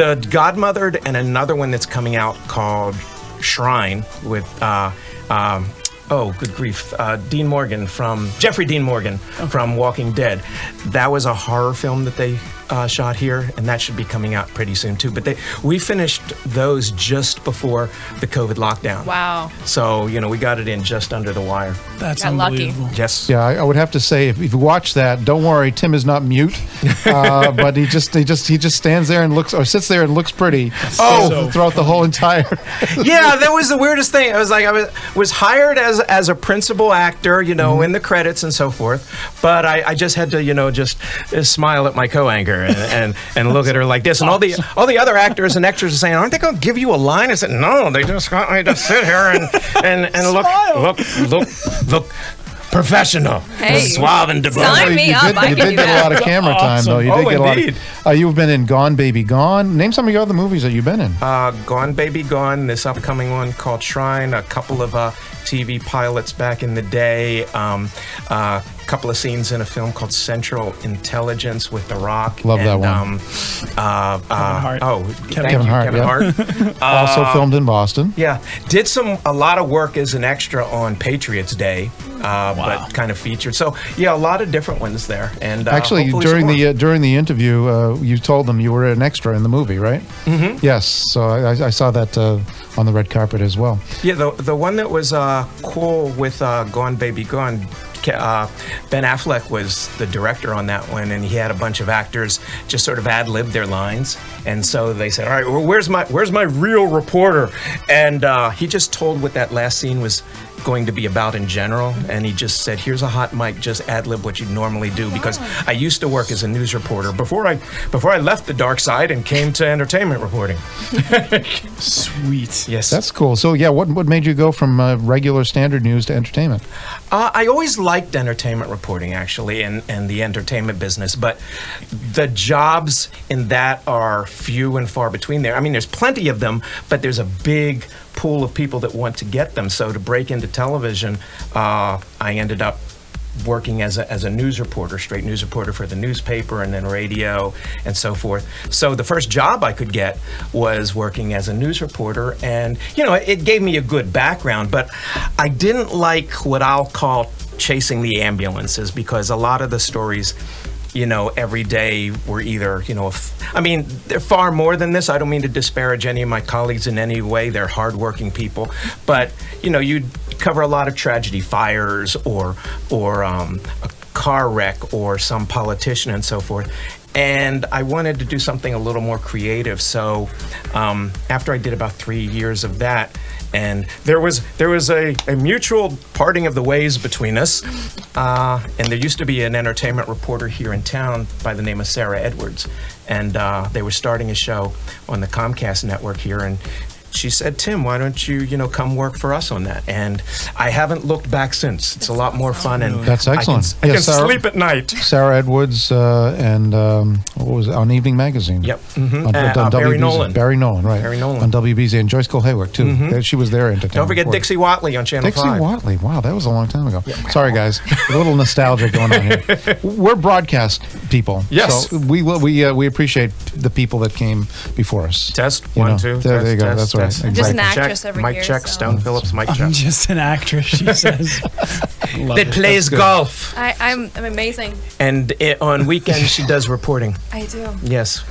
The Godmothered and another one that's coming out called Shrine with. Uh, um, Oh, good grief. Uh, Dean Morgan from, Jeffrey Dean Morgan from Walking Dead. That was a horror film that they uh, shot here, and that should be coming out pretty soon too. But they, we finished those just before the COVID lockdown. Wow. So, you know, we got it in just under the wire. That's Got lucky. unbelievable. Yes. Yeah, I, I would have to say if, if you watch that, don't worry, Tim is not mute, uh, but he just he just he just stands there and looks or sits there and looks pretty. Oh. throughout the whole entire. yeah, that was the weirdest thing. I was like, I was, was hired as as a principal actor, you know, in the credits and so forth. But I, I just had to, you know, just uh, smile at my co-anchor and, and, and look at her like this. And all the all the other actors and extras are saying, "Aren't they going to give you a line?" I said, "No, they just got me to sit here and and, and look look look look." Professional, Hey, suave and sign debonair. me you up, did, I you can did do get a lot of camera time, though. You Oh, did get a lot. indeed. Of, uh, you've been in Gone Baby Gone. Name some of your other movies that you've been in. Uh, Gone Baby Gone, this upcoming one called Shrine, a couple of uh, TV pilots back in the day, um, a couple of scenes in a film called Central Intelligence with The Rock. Love that one. Um, uh, uh, Hart. Oh, Kevin thank you, Hart, Kevin yeah. Hart. also Uh, filmed in Boston. Yeah, did some a lot of work as an extra on Patriots Day, uh, but kind of featured. So yeah, a lot of different ones there. And uh, Actually, during the uh, during the interview, uh, you told them you were an extra in the movie, right? Mhm. Yes. So I, I- I saw that uh, on the red carpet as well. Yeah, the the one that was uh, cool with uh, Gone Baby Gone. Uh, ben Affleck was the director on that one, and he had a bunch of actors just sort of ad lib their lines. And so they said, "All right, well, where's my where's my real reporter?" And uh, he just told what that last scene was going to be about in general, and he just said, "Here's a hot mic, just ad lib what you normally do." Because I used to work as a news reporter before I before I left the dark side and came to entertainment reporting. Sweet. Yes. That's cool. So yeah, what what made you go from uh, regular standard news to entertainment? Uh, I always liked entertainment reporting, actually, and, and the entertainment business, but the jobs in that are few and far between there. I mean, there's plenty of them, but there's a big pool of people that want to get them. So to break into television, uh, I ended up working as a, as a news reporter, straight news reporter for the newspaper and then radio and so forth. So the first job I could get was working as a news reporter. And, you know, it gave me a good background, but I didn't like what I'll call chasing the ambulances because a lot of the stories you know, every day were either, you know, if, I mean, they're far more than this. I don't mean to disparage any of my colleagues in any way. They're hardworking people, but you know, you'd cover a lot of tragedy, fires, or or um, a car wreck, or some politician, and so forth. And I wanted to do something a little more creative. So um, after I did about three years of that, and there was there was a, a mutual parting of the ways between us. Uh, and there used to be an entertainment reporter here in town by the name of Sarah Edwards, and uh, they were starting a show on the Comcast network here, and she said, "Tim, why don't you you know come work for us on that?" And I haven't looked back since. It's a lot more fun, and That's I can- excellent. I can, Sarah- sleep at night. Sarah Edwards uh, and um, what was it, on Evening Magazine? Yep. mhm. On, Uh, on uh, Barry WBZ. Nolan. Barry Nolan, right? Barry Nolan. on WBZ and Joyce Kulhawik too. Mhm. She was there entertainment. Don't forget. Dixie Whatley on Channel Dixie 5. Whatley. Wow, that was a long time ago. Sorry, guys. A little nostalgia going on here. We're broadcast people. Yes. So we we uh, we appreciate the people that came before us. Test one know, two. There, test, there you go. test, That's right. test. I'm just an Mic check, actress over mic here, check. so- Stone Phillips. Mike check. I'm just an actress, she says. That it. plays golf. I, I'm, I'm amazing. And it, on weekends she does reporting. I do. Yes.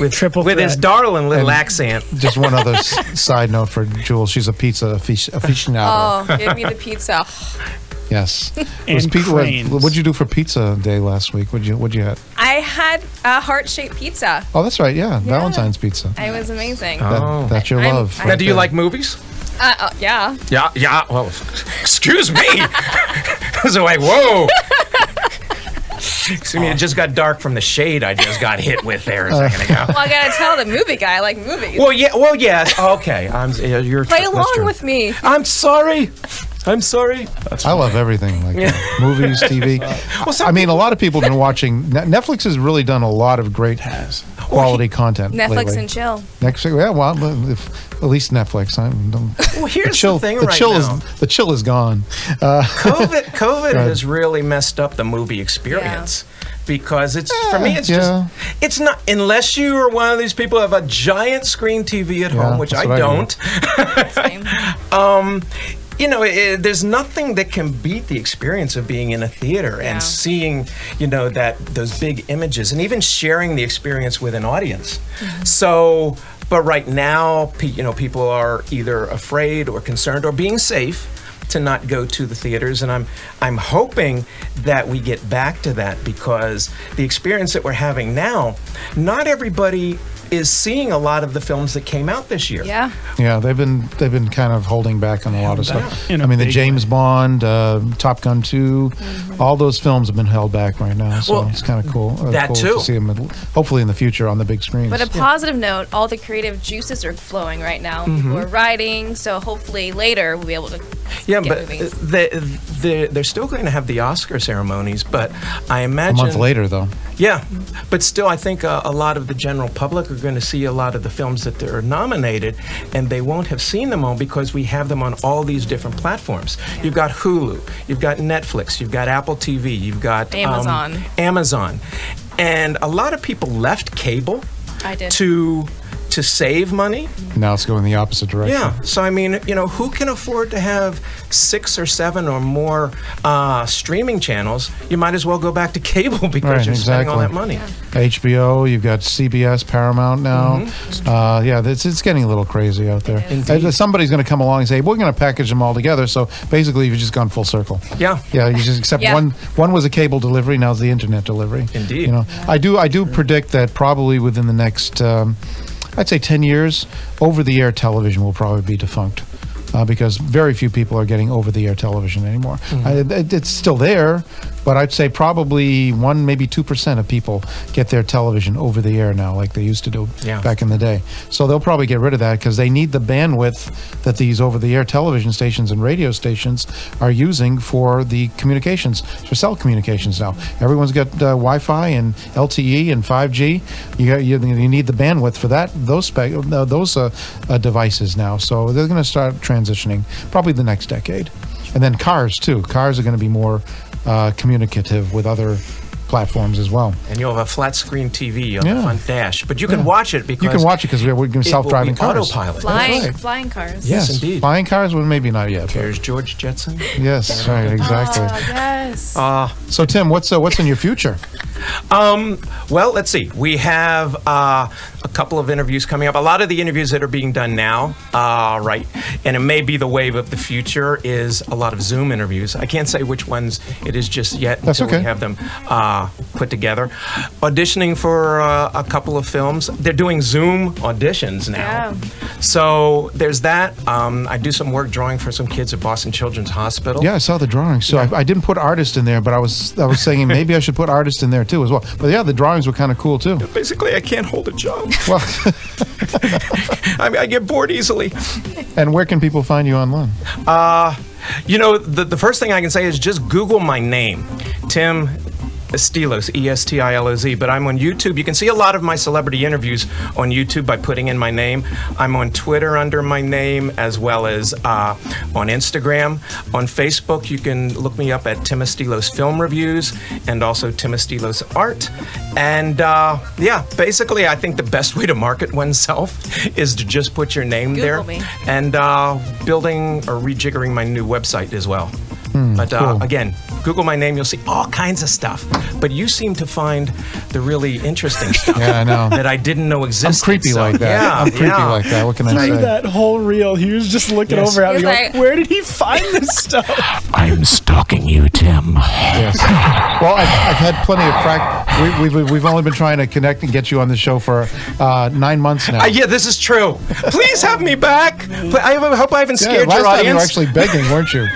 With Triple with his darling little And- accent. Just one other side note for Jules. She's a pizza affic- aficionado. Oh, give me the pizza. Yes. And Was pizza- what, cranes. what'd you do for pizza day last week? What'd you What'd you have? I had a heart-shaped pizza. Oh, that's right. Yeah, Valentine's pizza. It was amazing. That, Oh. That's your I'm- love. I'm- Now, do you there. like movies? Uh, uh, yeah. Yeah, yeah. Well, excuse me. I was like, whoa. Excuse me, it just got dark from the shade I just got hit with there a second ago. Well, I gotta tell the movie guy I like movies. Well, yeah, well, yes. Okay, I'm. Yeah, you're Play along with me. I'm sorry. I'm sorry. I love everything like Yeah. that. movies, TV. Well, I mean, a lot of people have been watching. Netflix has really done a lot of great has quality content. Netflix lately. and chill. Netflix, yeah, well, if, at least Netflix. I don't, Well, here's the chill, the thing the right chill now. is the chill is gone. Uh, COVID, COVID has really messed up the movie experience. because it's for me it's yeah. just it's not unless you are one of these people who have a giant screen TV at Yeah, home, which I that's what I don't. um, you know, it, there's nothing that can beat the experience of being in a theater and seeing, you know, that those big images and even sharing the experience with an audience. Mm-hmm. So, but right now, you know, people are either afraid or concerned or being safe to not go to the theaters. And I'm I'm hoping that we get back to that because the experience that we're having now not everybody is seeing a lot of the films that came out this year. Yeah. Yeah, they've been they've been kind of holding back on a lot of stuff. I mean, the big James Bond, uh, Top Gun 2 all those films have been held back right now. So Well, it's kind of cool. uh, that cool too. To see them, hopefully in the future on the big screens. But a positive note, all the creative juices are flowing right now. People Mhm. are writing, so hopefully later we'll be able to. Yeah, but movies. they, they, they're still going to have the Oscar ceremonies, but I imagine. a month later, though. Yeah, but still, I think uh, a lot of the general public are going to see a lot of the films that are nominated, and they won't have seen them all because we have them on all these different platforms. You've got Hulu, you've got Netflix, you've got Apple TV, you've got um, Amazon. Amazon, and a lot of people left cable I did. to to save money. Now it's going the opposite direction. Yeah. So I mean, you know, who can afford to have six or seven or more uh, streaming channels? You might as well go back to cable because Right, you're spending all that exactly. money. HBO, you've got CBS, Paramount now. Mm-hmm. Uh, yeah, it's, it's getting a little crazy out there. Uh, somebody's going to come along and say, "We're going to package them all together." So basically, you've just gone full circle. Yeah. Yeah, you just accept Yeah. one. One was a cable delivery. Now it's the internet delivery. Indeed. You know, I do. I do predict that probably within the next, um, I'd say, ten years, over-the-air television will probably be defunct. Uh, because very few people are getting over-the-air television anymore. Mhm. I, it, it's still there, but I'd say probably one, maybe two percent of people get their television over the air now, like they used to do Yeah. back in the day. So they'll probably get rid of that because they need the bandwidth that these over-the-air television stations and radio stations are using for the communications, for cell communications now. Everyone's got uh, Wi-Fi and LTE and 5G. You got you, you need the bandwidth for that those spec, uh, those uh, uh, devices now. So they're going to start transitioning probably the next decade, and then cars too. Cars are going to be more uh, communicative with other platforms as well. And you'll have a flat screen TV on the front dash, but you can Yeah. watch it because You can watch it because we're, we're it will be self-driving cars. autopilot. flying, right. flying cars. Yes, indeed. Flying cars, well, maybe not yet. but- There's George Jetson. Yes, right, exactly. Oh, yes. Uh, So, Tim, what's uh, what's in your future? Um, well, let's see. We have uh, a couple of interviews coming up. A lot of the interviews that are being done now, uh, right, and it may be the wave of the future, is a lot of Zoom interviews. I can't say which ones it is just yet That's until okay. we have them uh, put together. Auditioning for uh, a couple of films. They're doing Zoom auditions now. So there's that. Um, I do some work drawing for some kids at Boston Children's Hospital. Yeah, I saw the drawings. So I, I didn't put artist in there, but I was I was saying maybe I should put artist in there too as well. But yeah, the drawings were kind of cool too. Basically, I can't hold a job. Well, I mean, I get bored easily. and where can people find you online? Uh, you know, the, the first thing I can say is just Google my name, Tim Estiloz, E S T I L O Z. But I'm on YouTube. You can see a lot of my celebrity interviews on YouTube by putting in my name. I'm on Twitter under my name as well as uh, on Instagram. On Facebook, you can look me up at Tim Estiloz Film Reviews and also Tim Estiloz Art. And uh, yeah, basically, I think the best way to market oneself is to just put your name there. Me. And uh, building or rejiggering my new website as well. Hmm, but uh, cool. again, Google my name, you'll see all kinds of stuff. But you seem to find the really interesting stuff Yeah, I know. that I didn't know I'm creepy So, like that. Yeah, I'm creepy yeah. like that. What can I Through say? that whole reel, he was just looking Yes. over at me, He was going, like- "Where did he find this stuff?" I'm stalking you, Tim. Yes. Well, I've, I've had plenty of prac. We, we've, we've only been trying to connect and get you on the show for uh, nine months now. Uh, yeah, this is true. Please have me back. I hope I haven't scared Yeah, scared last your time you were actually begging, weren't you?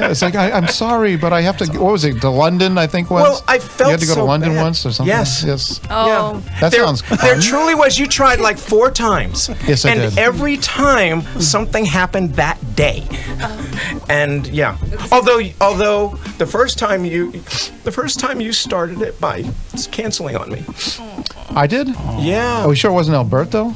It's like I, I'm sorry, but I have to. What was it? To London, I think once. Well, I felt you had to go to London bad. once or something. Yes. Yes. Oh. That there, sounds There truly was. You tried like four times. Yes, I and did. every time something happened that day. Oh. And yeah. Although although the first time you the first time you started it by canceling on me. I did. Yeah. Are we sure it wasn't Alberto?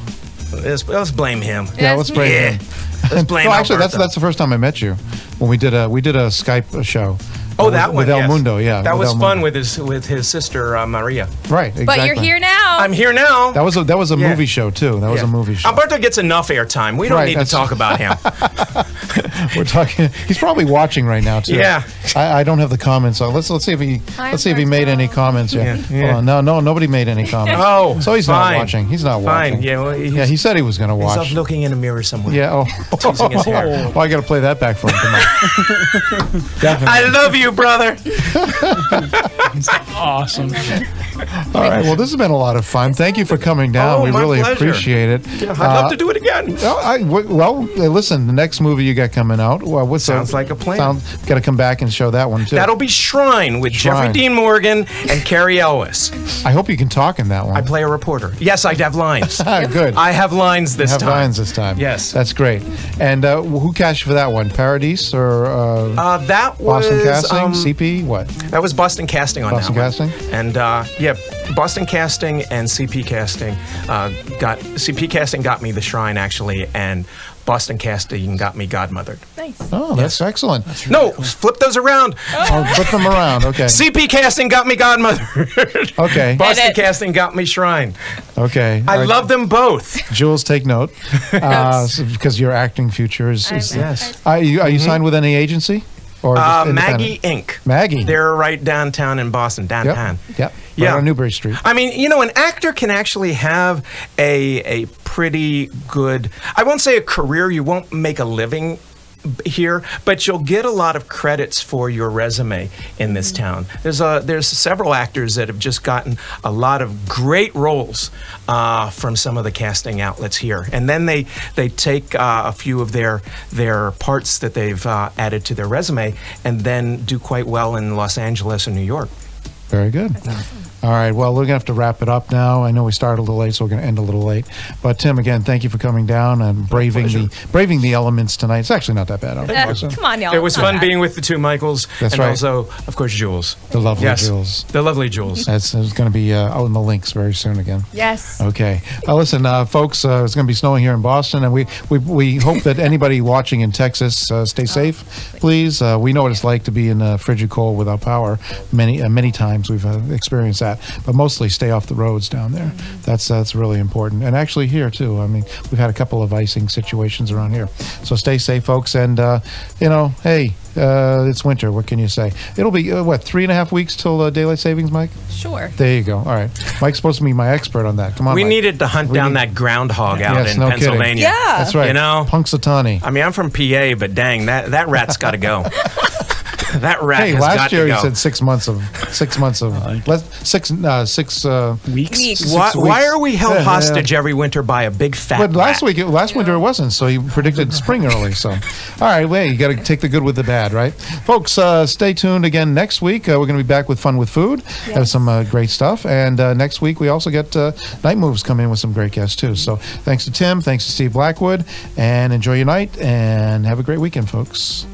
Let's, let's blame him. Yeah, let's blame Yeah. him. Let's blame no, actually, that's that's the first time I met you when we did a we did a Skype show, Oh, with- that one with El yes. Mundo. Yeah, that was El fun Mundo. with his with his sister uh, Maria. Right. Exactly. But you're here now. I'm here now. That was a that was a Yeah. movie show too. That was Yeah. a movie show. Alberto gets enough airtime. We don't Right, need to talk about him. We're talking. He's probably watching right now too. Yeah. I, I don't have the comments. So let's let's see if he Hi, let's see if he made any comments. Yeah. Yeah, Hold yeah. on. No, no, nobody made any comments. Oh, so he's fine. not watching. He's not Fine. watching. Yeah, well, he's- yeah. He said he was going to watch. off looking in a mirror somewhere. Yeah. Oh. Teasing his hair. well, oh, I got to play that back for him tonight. Definitely. I love you, brother. awesome. All right. Well, this has been a lot of fun. Thank you for coming down. Oh, we really pleasure. appreciate it. Yeah, I'd love Uh, to do it again. Well, I, well, uh, listen. The next movie you got coming out. Well, what's Sounds like a plan. Got to come back and show that one too. That'll be Shrine with Jeffrey Dean Morgan and Carrie Ellis. I hope you can talk in that one. I play a reporter. Yes, I have lines. Good. I have lines this have time. lines this time. Yes. That's great. And uh, who cashed for that one? Paradise or uh, Uh, that was Boston Casting? um, CP? What? That was Boston Casting on Boston that Casting? one. And uh, yeah, Boston Casting and CP Casting uh, got CP Casting got me the Shrine actually, and Boston Casting got me Godmothered. Nice. Oh, that's excellent. no, flip those around. I'll flip them around. Okay. CP Casting got me Godmothered. Okay. Boston Edit. Casting got me Shrine. Okay. I All right. love them both. Jules, take note. Uh, so- because your acting future is. is Yes. Are you, are you signed with any agency? Or Uh. Maggie Inc. Maggie. They're right downtown in Boston, downtown. Yep. Yep. Yeah. Right on Newbury Street. I mean, you know, an actor can actually have a a pretty good I won't say a career, you won't make a living here, but you'll get a lot of credits for your resume in this town. There's a there's several actors that have just gotten a lot of great roles uh, from some of the casting outlets here, and then they they take uh, a few of their their parts that they've uh, added to their resume, and then do quite well in Los Angeles and New York. Very good. All right. Well, we're going to have to wrap it up now. I know we started a little late, so we're going to end a little late. But Tim, again, thank you for coming down and braving the braving the elements tonight. It's actually not that bad. I don't Uh, think so. come on, y'all. It was fun bad. being with the two Michaels, That's and right. also, of course, Jules. The lovely Yes, Jules. The lovely Jules. That's it's going to be uh, out in the links very soon again. Yes. Okay. Uh, listen, uh, folks, uh, it's going to be snowing here in Boston, and we, we, we hope that anybody watching in Texas uh, stay safe, please. Uh, we know what it's like to be in a frigid cold without power. Many uh, many times we've uh, experienced that, but mostly stay off the roads down there. That's that's really important, and actually here too. I mean, we've had a couple of icing situations around here, so stay safe, folks. And uh, you know, hey, uh, it's winter. What can you say? It'll be uh, what three and a half weeks till uh, daylight savings, Mike. Sure. There you go. All right, Mike's supposed to be my expert on that. Come on, we Mike. needed to hunt We down need- that groundhog out Yes, in no kidding. Pennsylvania. Yeah. That's right. You know, Punxsutawney. I mean, I'm from PA, but dang, that, that rat's got to go. that rat Hey, has got last year he said six months of six months of less, six uh, six uh, Weeks. Weeks. six why, why are we held Yeah, yeah. hostage every winter by a big fat But last rat? week, last winter it wasn't. So he predicted spring early. So, all right, well, you got to take the good with the bad, right, folks? Uh, stay tuned again next week. Uh, we're going to be back with fun with food. Have some uh, great stuff, and uh, next week we also get uh, night moves coming in with some great guests too. So, thanks to Tim, thanks to Steve Blackwood, and enjoy your night and have a great weekend, folks.